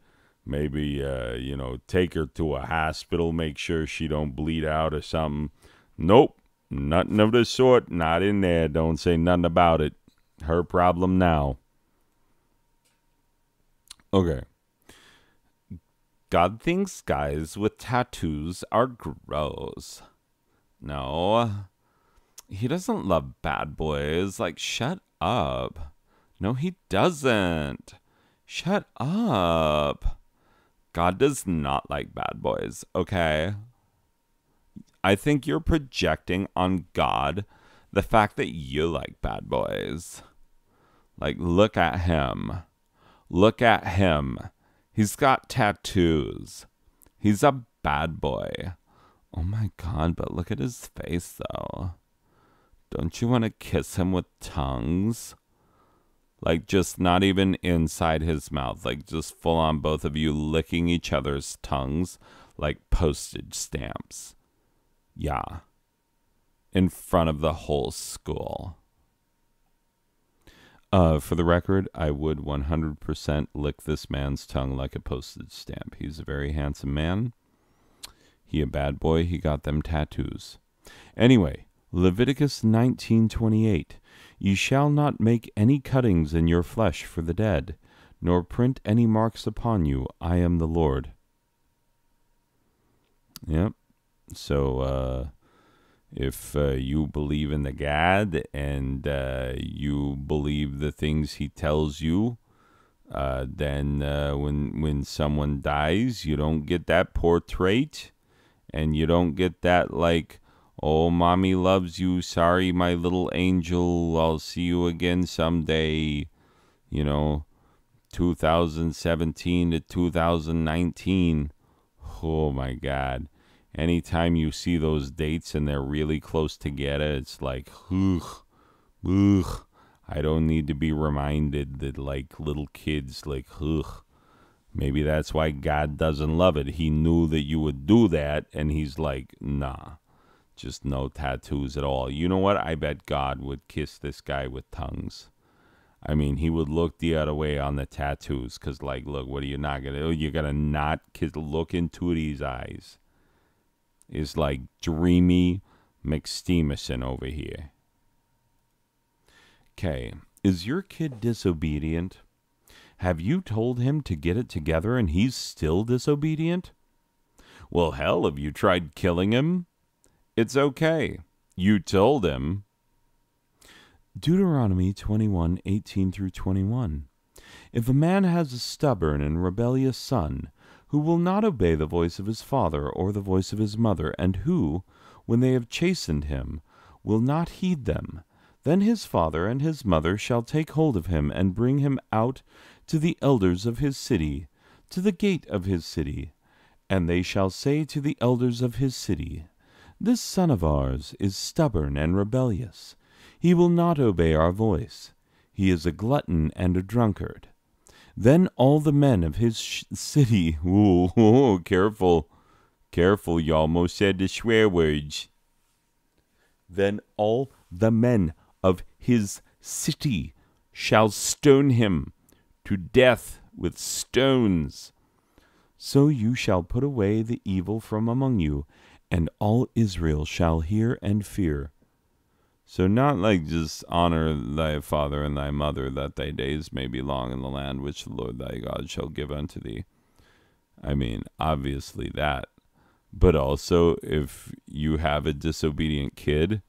maybe uh, you know take her to a hospital, make sure she don't bleed out or something. Nope, nothing of the sort. Not in there. Don't say nothing about it. Her problem now. Okay. God thinks guys with tattoos are gross. No. He doesn't love bad boys. Like, shut up. No, he doesn't. Shut up. God does not like bad boys, okay? I think you're projecting on God the fact that you like bad boys. Like, look at him. Look at him. He's got tattoos. He's a bad boy. Oh my god, but look at his face though. Don't you want to kiss him with tongues? Like just not even inside his mouth, like just full on both of you licking each other's tongues like postage stamps. Yeah. In front of the whole school. Uh, for the record, I would 100% lick this man's tongue like a postage stamp. He's a very handsome man. He a bad boy. He got them tattoos. Anyway, Leviticus 19:28. Ye shall not make any cuttings in your flesh for the dead, nor print any marks upon you. I am the Lord. Yep. So uh if uh, you believe in the God and uh, you believe the things He tells you, uh, then uh, when when someone dies, you don't get that portrait, and you don't get that like, "Oh, mommy loves you. Sorry, my little angel. I'll see you again someday." You know, 2017 to 2019. Oh my God anytime you see those dates and they're really close together, it's like, ugh, ugh. I don't need to be reminded that, like, little kids, like, ugh. Maybe that's why God doesn't love it. He knew that you would do that, and He's like, nah, just no tattoos at all. You know what? I bet God would kiss this guy with tongues. I mean, he would look the other way on the tattoos, because, like, look, what are you not gonna? Oh, You're gonna not kiss, look into these eyes is like dreamy McSteamerson over here. Okay, is your kid disobedient? Have you told him to get it together and he's still disobedient? Well, hell, have you tried killing him? It's okay. You told him. Deuteronomy 21 18 through 21. If a man has a stubborn and rebellious son, who will not obey the voice of his father or the voice of his mother, and who, when they have chastened him, will not heed them. Then his father and his mother shall take hold of him, and bring him out to the elders of his city, to the gate of his city. And they shall say to the elders of his city, This son of ours is stubborn and rebellious. He will not obey our voice. He is a glutton and a drunkard. Then all the men of his sh- city, ooh, ooh, careful, careful, you almost said the swear words. Then all the men of his city shall stone him to death with stones. So you shall put away the evil from among you, and all Israel shall hear and fear. So, not like just honor thy father and thy mother, that thy days may be long in the land which the Lord thy God shall give unto thee. I mean, obviously that. But also, if you have a disobedient kid,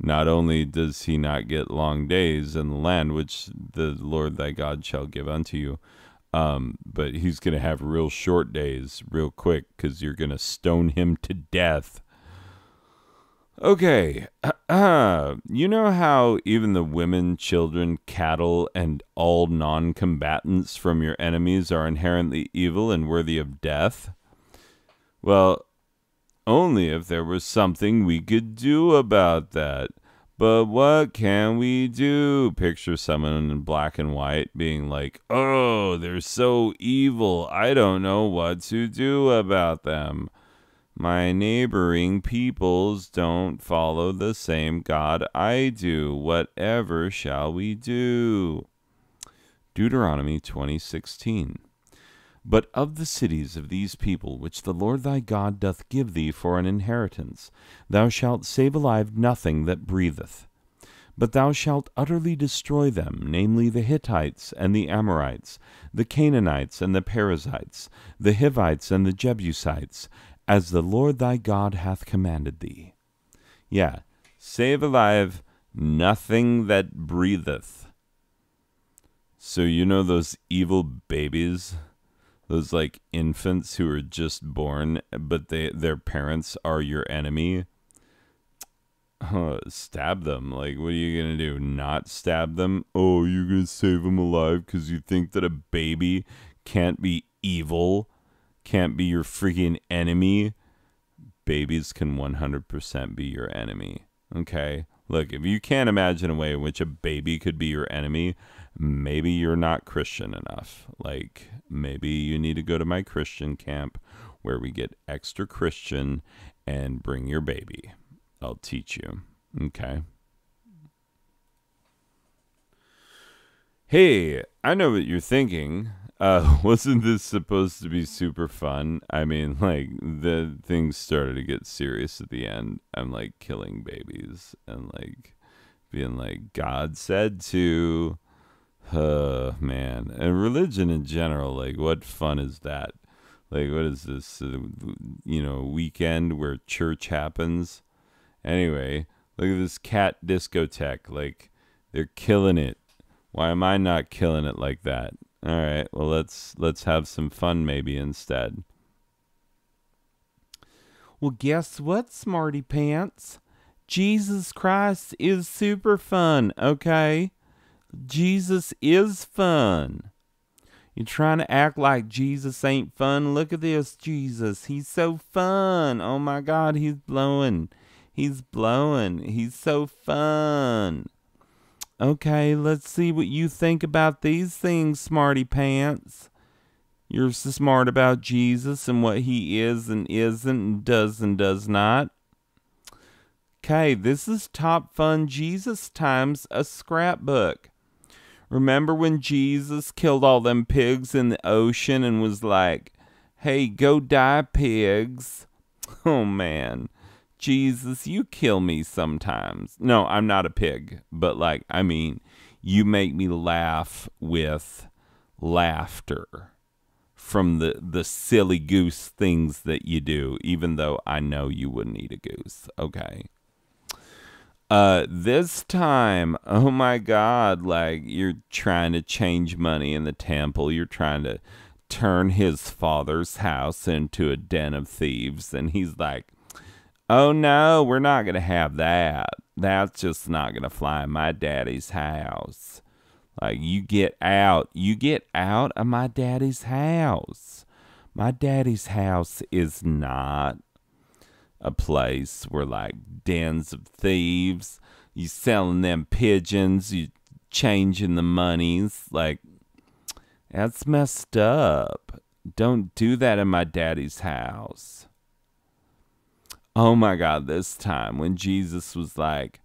not only does he not get long days in the land which the Lord thy God shall give unto you, um, but he's going to have real short days real quick because you're going to stone him to death. Okay, uh, you know how even the women, children, cattle, and all non combatants from your enemies are inherently evil and worthy of death? Well, only if there was something we could do about that. But what can we do? Picture someone in black and white being like, oh, they're so evil. I don't know what to do about them. My neighboring peoples don't follow the same God I do. Whatever shall we do? Deuteronomy 2016. But of the cities of these people which the Lord thy God doth give thee for an inheritance, thou shalt save alive nothing that breatheth. But thou shalt utterly destroy them, namely the Hittites and the Amorites, the Canaanites and the Perizzites, the Hivites and the Jebusites, as the Lord thy God hath commanded thee. Yeah, save alive nothing that breatheth. So you know those evil babies those like infants who are just born, but they their parents are your enemy. Uh, stab them. Like, what are you gonna do? Not stab them? Oh, you're gonna save them alive because you think that a baby can't be evil, can't be your freaking enemy. Babies can 100% be your enemy. Okay? Look, if you can't imagine a way in which a baby could be your enemy, maybe you're not Christian enough. Like, maybe you need to go to my Christian camp where we get extra Christian and bring your baby. I'll teach you. Okay. Hey, I know what you're thinking. Uh, wasn't this supposed to be super fun? I mean, like, the things started to get serious at the end. I'm like killing babies and like being like, God said to. Uh, man. And religion in general, like, what fun is that? Like, what is this, uh, you know, weekend where church happens? Anyway, look at this cat discotheque. Like, they're killing it. Why am I not killing it like that? All right, well let's let's have some fun maybe instead. Well, guess what, smarty pants? Jesus Christ is super fun, okay? Jesus is fun. You're trying to act like Jesus ain't fun. Look at this, Jesus. He's so fun. Oh my God, he's blowing. He's blowing. He's so fun. Okay, let's see what you think about these things, smarty pants. You're so smart about Jesus and what he is and isn't and does and does not. Okay, this is Top Fun Jesus Times, a scrapbook. Remember when Jesus killed all them pigs in the ocean and was like, hey, go die, pigs? Oh, man. Jesus, you kill me sometimes. No, I'm not a pig, but like, I mean, you make me laugh with laughter from the, the silly goose things that you do, even though I know you wouldn't eat a goose. Okay. Uh, this time, oh my God, like you're trying to change money in the temple. You're trying to turn his father's house into a den of thieves. And he's like, oh no, we're not going to have that. That's just not going to fly in my daddy's house. Like, you get out. You get out of my daddy's house. My daddy's house is not a place where like dens of thieves, you selling them pigeons, you changing the monies, like that's messed up. Don't do that in my daddy's house. Oh my god, this time when Jesus was like,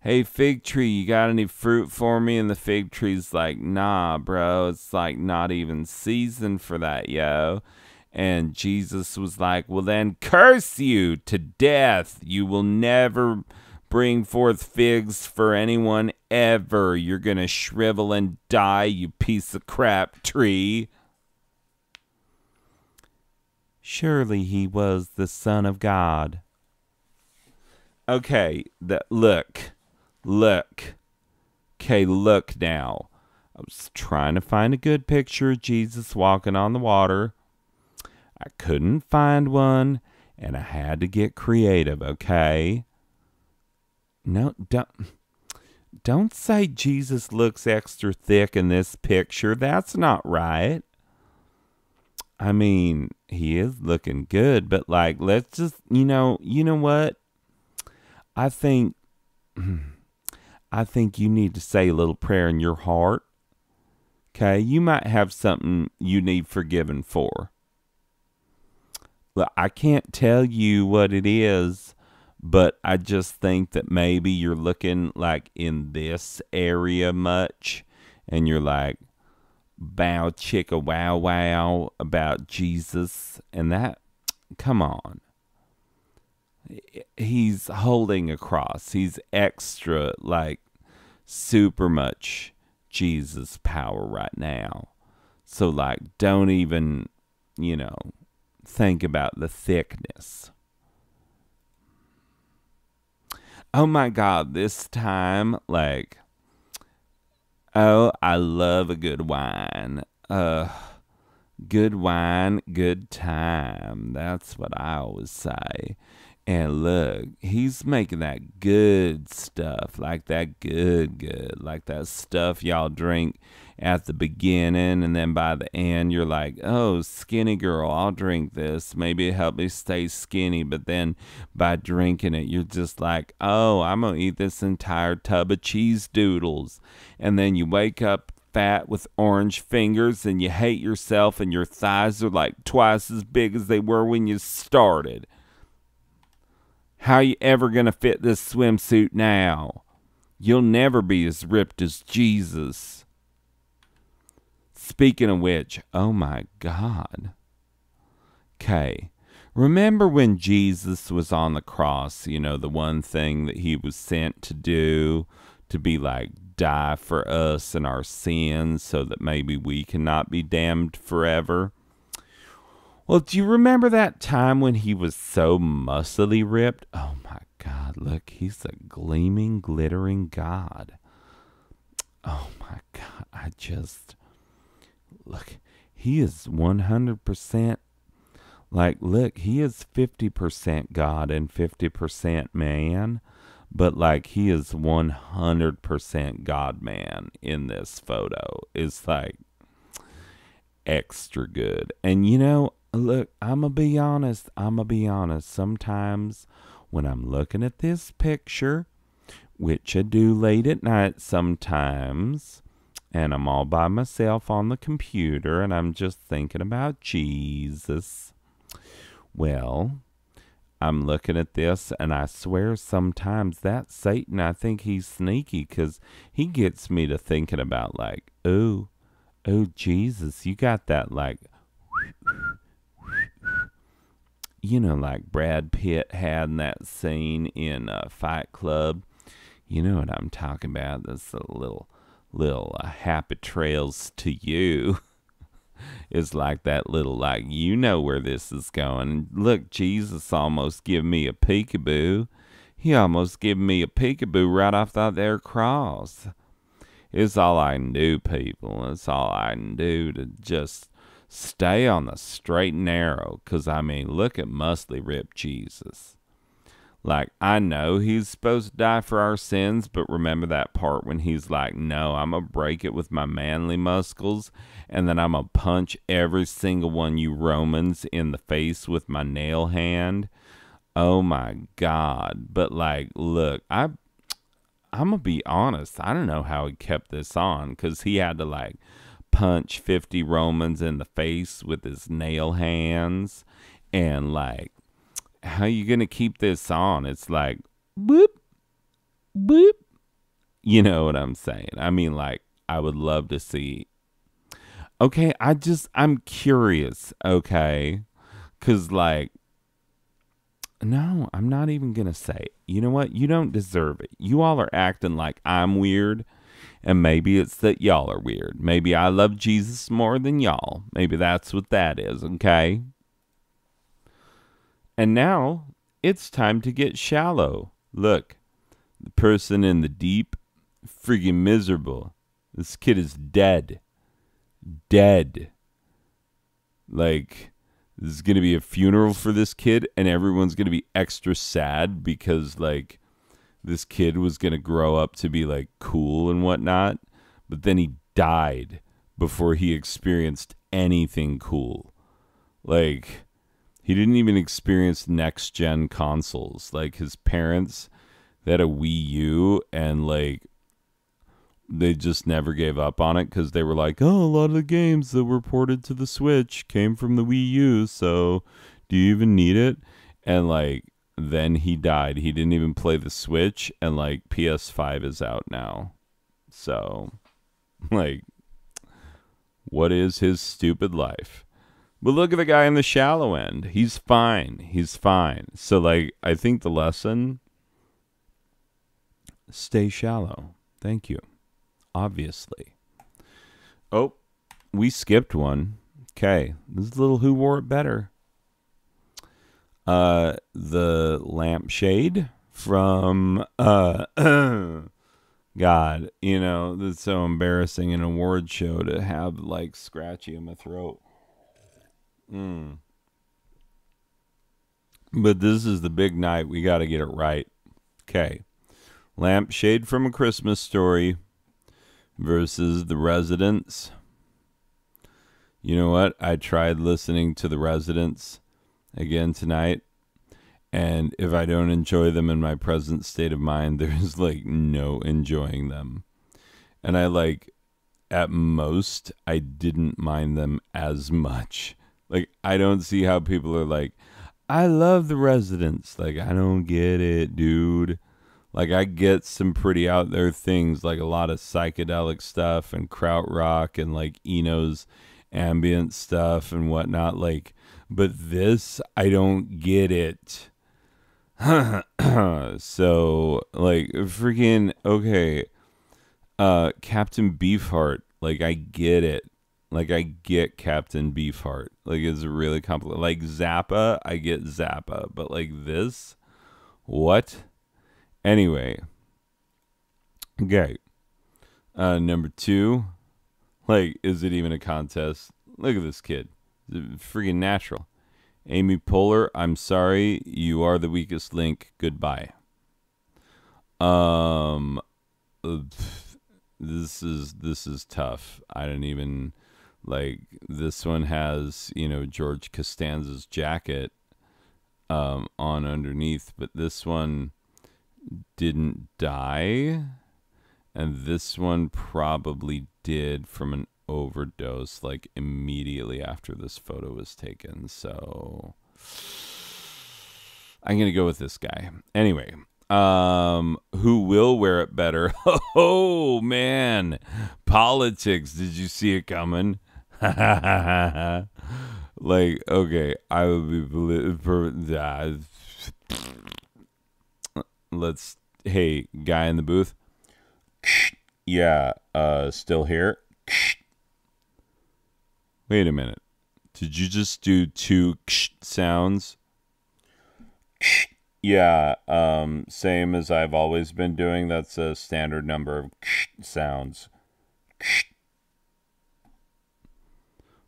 Hey fig tree, you got any fruit for me? And the fig tree's like, nah, bro, it's like not even season for that, yo And Jesus was like, Well, then curse you to death. You will never bring forth figs for anyone ever. You're going to shrivel and die, you piece of crap tree. Surely he was the Son of God. Okay, the, look, look. Okay, look now. I was trying to find a good picture of Jesus walking on the water. I couldn't find one, and I had to get creative, okay? No, don't don't say Jesus looks extra thick in this picture. That's not right. I mean, he is looking good, but like let's just, you know, you know what? I think I think you need to say a little prayer in your heart. Okay, you might have something you need forgiven for. Look, I can't tell you what it is, but I just think that maybe you're looking like in this area much and you're like bow chicka wow wow about Jesus and that come on he's holding a cross. He's extra, like, super much Jesus power right now. So, like, don't even, you know, think about the thickness. Oh my God, this time, like, oh, I love a good wine. Uh, good wine, good time. That's what I always say. And look, he's making that good stuff, like that good, good, like that stuff y'all drink at the beginning. And then by the end, you're like, oh, skinny girl, I'll drink this. Maybe it help me stay skinny. But then by drinking it, you're just like, oh, I'm going to eat this entire tub of cheese doodles. And then you wake up fat with orange fingers and you hate yourself and your thighs are like twice as big as they were when you started. How you ever going to fit this swimsuit now? You'll never be as ripped as Jesus. Speaking of which, oh my God. Okay. Remember when Jesus was on the cross, you know, the one thing that he was sent to do to be like die for us and our sins so that maybe we cannot be damned forever? Well, do you remember that time when he was so muscly ripped? Oh my God, look, he's a gleaming, glittering God. Oh my God, I just. Look, he is 100% like, look, he is 50% God and 50% man, but like, he is 100% God man in this photo. It's like extra good. And you know, look, I'm going to be honest. I'm going to be honest. Sometimes when I'm looking at this picture, which I do late at night sometimes, and I'm all by myself on the computer and I'm just thinking about Jesus. Well, I'm looking at this and I swear sometimes that Satan, I think he's sneaky because he gets me to thinking about, like, oh, oh, Jesus, you got that, like, you know, like Brad Pitt had in that scene in uh, Fight Club. You know what I'm talking about. That's a little, little uh, happy trails to you. it's like that little, like, you know where this is going. Look, Jesus almost give me a peekaboo. He almost give me a peekaboo right off that there cross. It's all I can do, people. It's all I can do to just stay on the straight and narrow. Because, I mean, look at muscly Rip Jesus. Like, I know he's supposed to die for our sins, but remember that part when he's like, no, I'm going to break it with my manly muscles, and then I'm going to punch every single one you Romans in the face with my nail hand. Oh my God. But, like, look, I. I'm gonna be honest. I don't know how he kept this on because he had to like punch 50 Romans in the face with his nail hands. And like, how you going to keep this on? It's like, boop, boop. You know what I'm saying? I mean, like, I would love to see. Okay, I just I'm curious, okay? Cuz like no, I'm not even going to say. You know what? You don't deserve it. You all are acting like I'm weird, and maybe it's that y'all are weird. Maybe I love Jesus more than y'all. Maybe that's what that is, okay? And now it's time to get shallow. Look, the person in the deep, friggin' miserable. This kid is dead. Dead. Like, this is going to be a funeral for this kid, and everyone's going to be extra sad because, like, this kid was going to grow up to be, like, cool and whatnot. But then he died before he experienced anything cool. Like, he didn't even experience next gen consoles. Like, his parents, they had a Wii U, and, like, they just never gave up on it because they were like, oh, a lot of the games that were ported to the Switch came from the Wii U, so do you even need it? And like, then he died. He didn't even play the Switch, and like, PS5 is out now. So, like, what is his stupid life? But look at the guy in the shallow end. He's fine. He's fine. So, like, I think the lesson stay shallow. Thank you obviously. Oh, we skipped one. Okay, this little who wore it better. Uh, the lampshade from uh, God, you know, that's so embarrassing in an award show to have like scratchy in my throat. Mm. But this is the big night. We got to get it right. Okay. Lampshade from a Christmas story versus The Residents. You know what? I tried listening to The Residents again tonight. And if I don't enjoy them in my present state of mind, there's like no enjoying them. And I like, at most, I didn't mind them as much. Like, I don't see how people are like, I love the residents. Like, I don't get it, dude. Like I get some pretty out there things, like a lot of psychedelic stuff and krautrock and like Eno's ambient stuff and whatnot. Like, but this I don't get it. so like freaking okay, uh, Captain Beefheart. Like I get it. Like I get Captain Beefheart. Like it's really complicated. Like Zappa, I get Zappa, but like this, what? Anyway, okay. Uh, number two, like, is it even a contest? Look at this kid, freaking natural. Amy Poehler, I'm sorry, you are the weakest link. Goodbye. Um, this is this is tough. I don't even like this one has you know George Costanza's jacket um on underneath, but this one didn't die. And this one probably did from an overdose, like immediately after this photo was taken. So I'm going to go with this guy. Anyway, um, who will wear it better? Oh, man. Politics. Did you see it coming? like, okay, I would be. for Uh, let's hey guy in the booth yeah uh still here wait a minute. Did you just do two sounds? Yeah um same as i've always been doing. That's a standard number of sounds.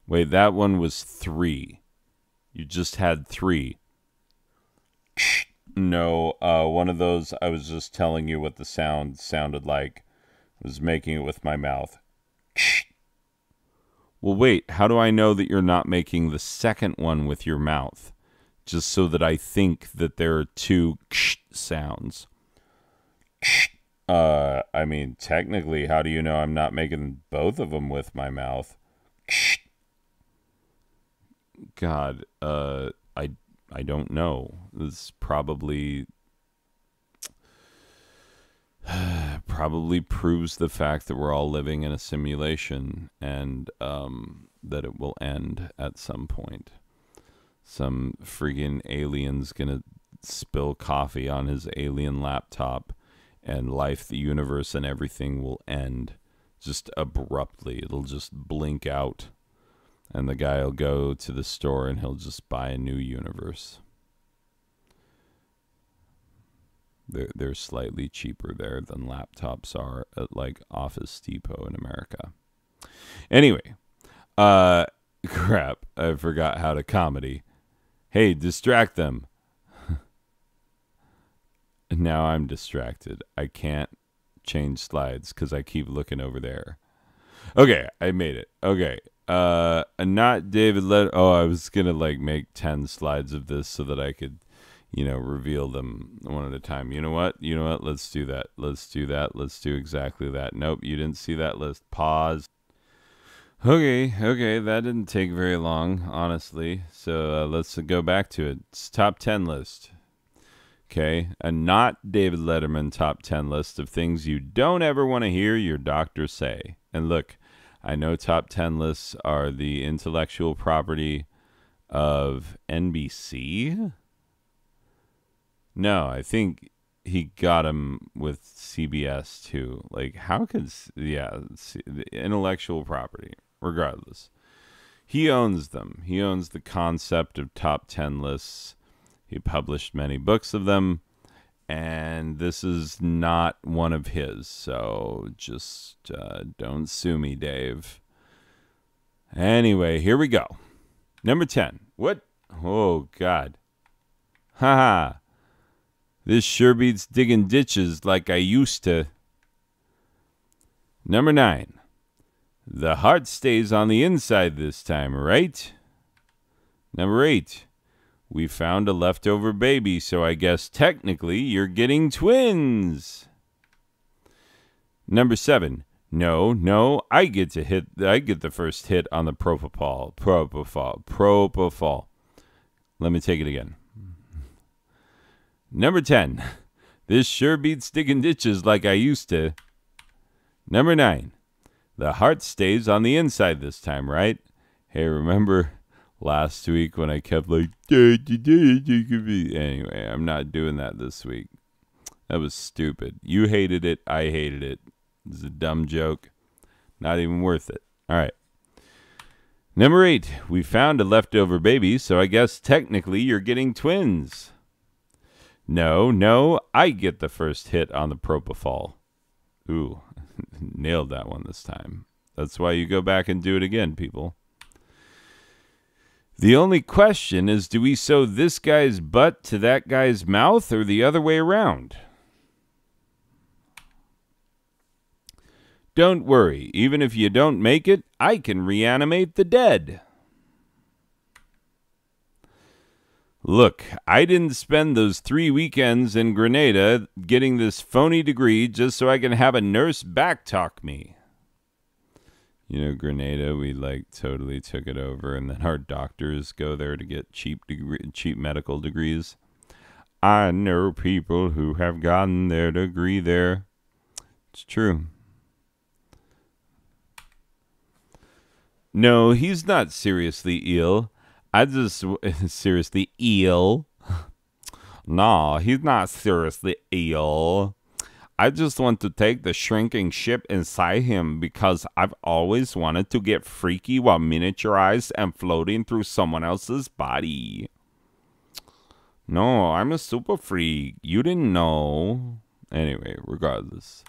Wait that one was three. You just had three. No, uh, one of those. I was just telling you what the sound sounded like. I was making it with my mouth. Well, wait. How do I know that you're not making the second one with your mouth? Just so that I think that there are two sounds. Uh, I mean, technically, how do you know I'm not making both of them with my mouth? God, uh, I I don't know. It's probably probably proves the fact that we're all living in a simulation and um, that it will end at some point. Some friggin' alien's gonna spill coffee on his alien laptop, and life, the universe, and everything will end just abruptly. It'll just blink out, and the guy will go to the store and he'll just buy a new universe. They're they're slightly cheaper there than laptops are at like Office Depot in America. Anyway, uh, crap, I forgot how to comedy. Hey, distract them. now I'm distracted. I can't change slides because I keep looking over there. Okay, I made it. Okay. Uh, not David Let. Oh, I was gonna like make ten slides of this so that I could you know, reveal them one at a time. You know what? You know what? Let's do that. Let's do that. Let's do exactly that. Nope, you didn't see that list. Pause. Okay, okay, that didn't take very long, honestly. So uh, let's go back to it. It's top 10 list. Okay, a not David Letterman top 10 list of things you don't ever want to hear your doctor say. And look, I know top 10 lists are the intellectual property of NBC no, I think he got him with CBS too. Like, how could yeah, intellectual property, regardless, he owns them. He owns the concept of top ten lists. He published many books of them, and this is not one of his. So just uh, don't sue me, Dave. Anyway, here we go. Number ten. What? Oh God. Ha ha. This sure beats digging ditches like I used to. Number nine. The heart stays on the inside this time, right? Number eight. We found a leftover baby, so I guess technically you're getting twins. Number seven. No, no, I get to hit. I get the first hit on the propofol. Propofol. Propofol. Let me take it again. Number 10. This sure beats digging ditches like I used to. Number 9. The heart stays on the inside this time, right? Hey, remember last week when I kept like, anyway, I'm not doing that this week. That was stupid. You hated it. I hated it. It's a dumb joke. Not even worth it. All right. Number eight, we found a leftover baby, so I guess technically you're getting twins. No, no, I get the first hit on the propofol. Ooh, nailed that one this time. That's why you go back and do it again, people. The only question is do we sew this guy's butt to that guy's mouth or the other way around? Don't worry, even if you don't make it, I can reanimate the dead. Look, I didn't spend those three weekends in Grenada getting this phony degree just so I can have a nurse backtalk me. You know, Grenada, we like totally took it over, and then our doctors go there to get cheap degree, cheap medical degrees. I know people who have gotten their degree there. It's true. No, he's not seriously ill. I just seriously ill. no, he's not seriously ill. I just want to take the shrinking ship inside him because I've always wanted to get freaky while miniaturized and floating through someone else's body. No, I'm a super freak. You didn't know. Anyway, regardless.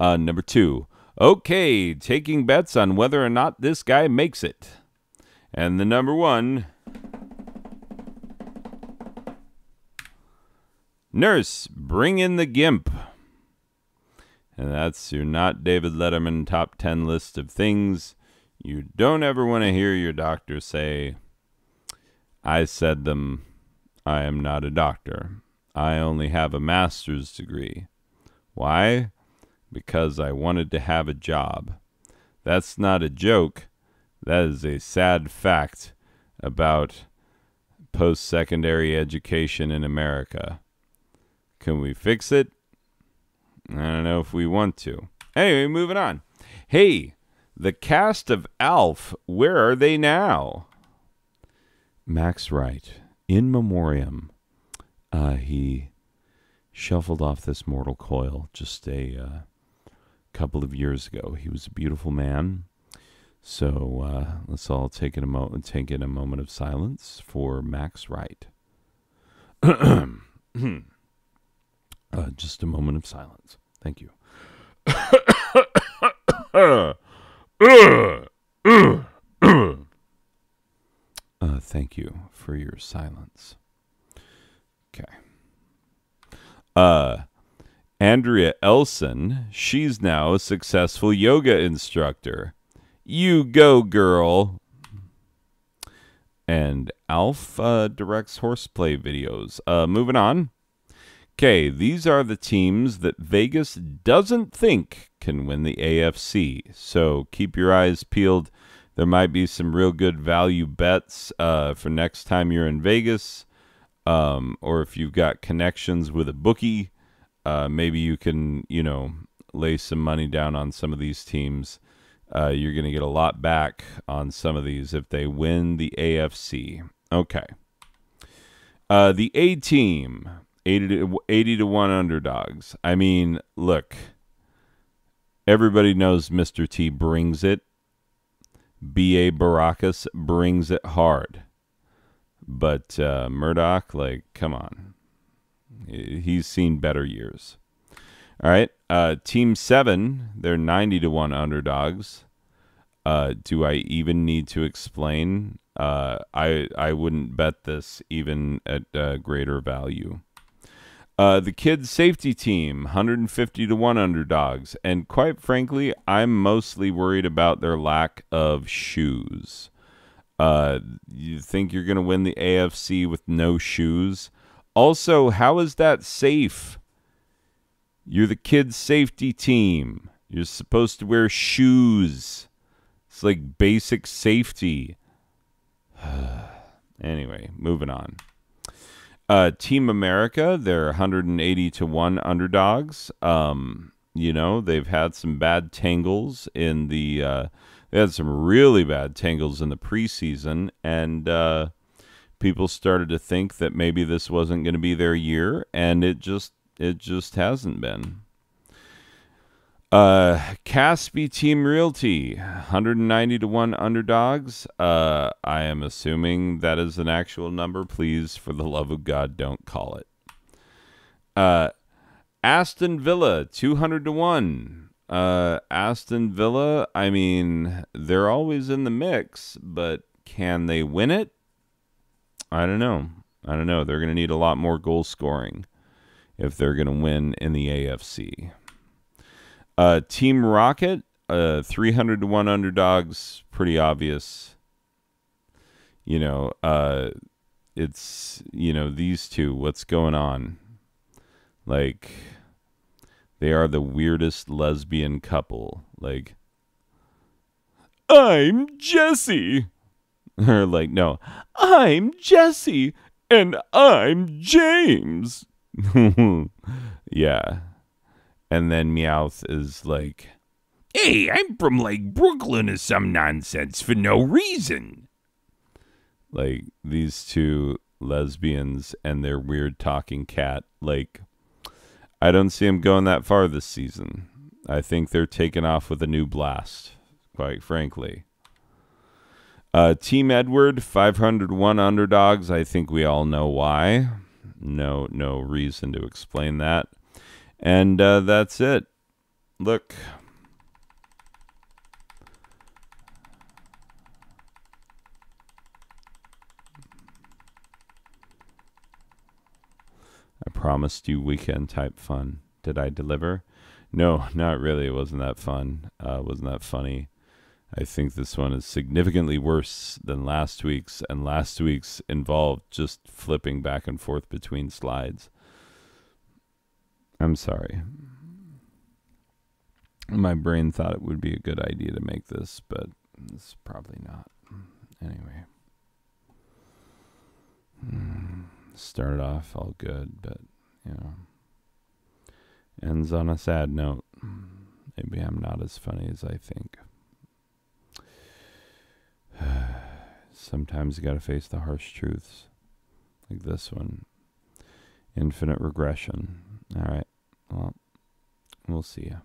Uh, number two. Okay, taking bets on whether or not this guy makes it. And the number one Nurse, bring in the GIMP. And that's your not David Letterman top 10 list of things you don't ever want to hear your doctor say. I said them. I am not a doctor. I only have a master's degree. Why? Because I wanted to have a job. That's not a joke. That is a sad fact about post secondary education in America. Can we fix it? I don't know if we want to. Anyway, moving on. Hey, the cast of Alf, where are they now? Max Wright, in memoriam. Uh, he shuffled off this mortal coil just a uh, couple of years ago. He was a beautiful man. So uh, let's all take, it a mo- take in a moment of silence for Max Wright. uh, just a moment of silence. Thank you. Uh, thank you for your silence. Okay. Uh, Andrea Elson, she's now a successful yoga instructor. You go, girl. And Alf directs horseplay videos. Uh, moving on. Okay, these are the teams that Vegas doesn't think can win the AFC. So keep your eyes peeled. There might be some real good value bets uh, for next time you're in Vegas. Um, or if you've got connections with a bookie, uh, maybe you can, you know, lay some money down on some of these teams. Uh, you're going to get a lot back on some of these if they win the AFC. Okay. Uh, the A team, 80 to, 80 to 1 underdogs. I mean, look, everybody knows Mr. T brings it. B.A. Baracus brings it hard. But uh, Murdock, like, come on. He's seen better years. All right. Uh, team seven, they're 90 to 1 underdogs. Uh, do I even need to explain? Uh, I I wouldn't bet this even at uh, greater value. Uh, the kids safety team, 150 to 1 underdogs. And quite frankly, I'm mostly worried about their lack of shoes. Uh, you think you're going to win the AFC with no shoes? Also, how is that safe? You're the kids' safety team. You're supposed to wear shoes. It's like basic safety. anyway, moving on. Uh, Team America, they're 180 to 1 underdogs. Um, you know, they've had some bad tangles in the uh, they had some really bad tangles in the preseason and uh, people started to think that maybe this wasn't going to be their year and it just it just hasn't been. Uh, Caspi Team Realty, 190 to 1 underdogs. Uh, I am assuming that is an actual number. Please, for the love of God, don't call it. Uh, Aston Villa, 200 to 1. Uh, Aston Villa, I mean, they're always in the mix, but can they win it? I don't know. I don't know. They're going to need a lot more goal scoring if they're going to win in the AFC. Uh, Team Rocket, uh, 300 to 1 underdogs, pretty obvious. You know, uh, it's, you know, these two, what's going on? Like, they are the weirdest lesbian couple. Like, I'm Jessie. Or, like, no, I'm Jessie and I'm James. yeah. And then Meowth is like, Hey, I'm from like Brooklyn or some nonsense for no reason. Like these two lesbians and their weird talking cat. Like, I don't see them going that far this season. I think they're taking off with a new blast, quite frankly. Uh, Team Edward, 501 underdogs. I think we all know why. No, no reason to explain that. And uh, that's it. Look. I promised you weekend type fun. Did I deliver? No, not really. It wasn't that fun. Uh, wasn't that funny. I think this one is significantly worse than last week's, and last week's involved just flipping back and forth between slides. I'm sorry. My brain thought it would be a good idea to make this, but it's probably not. Anyway. Hmm. Started off all good, but, you know. Ends on a sad note. Maybe I'm not as funny as I think. Sometimes you gotta face the harsh truths, like this one. Infinite regression. All right. Well, we'll see ya.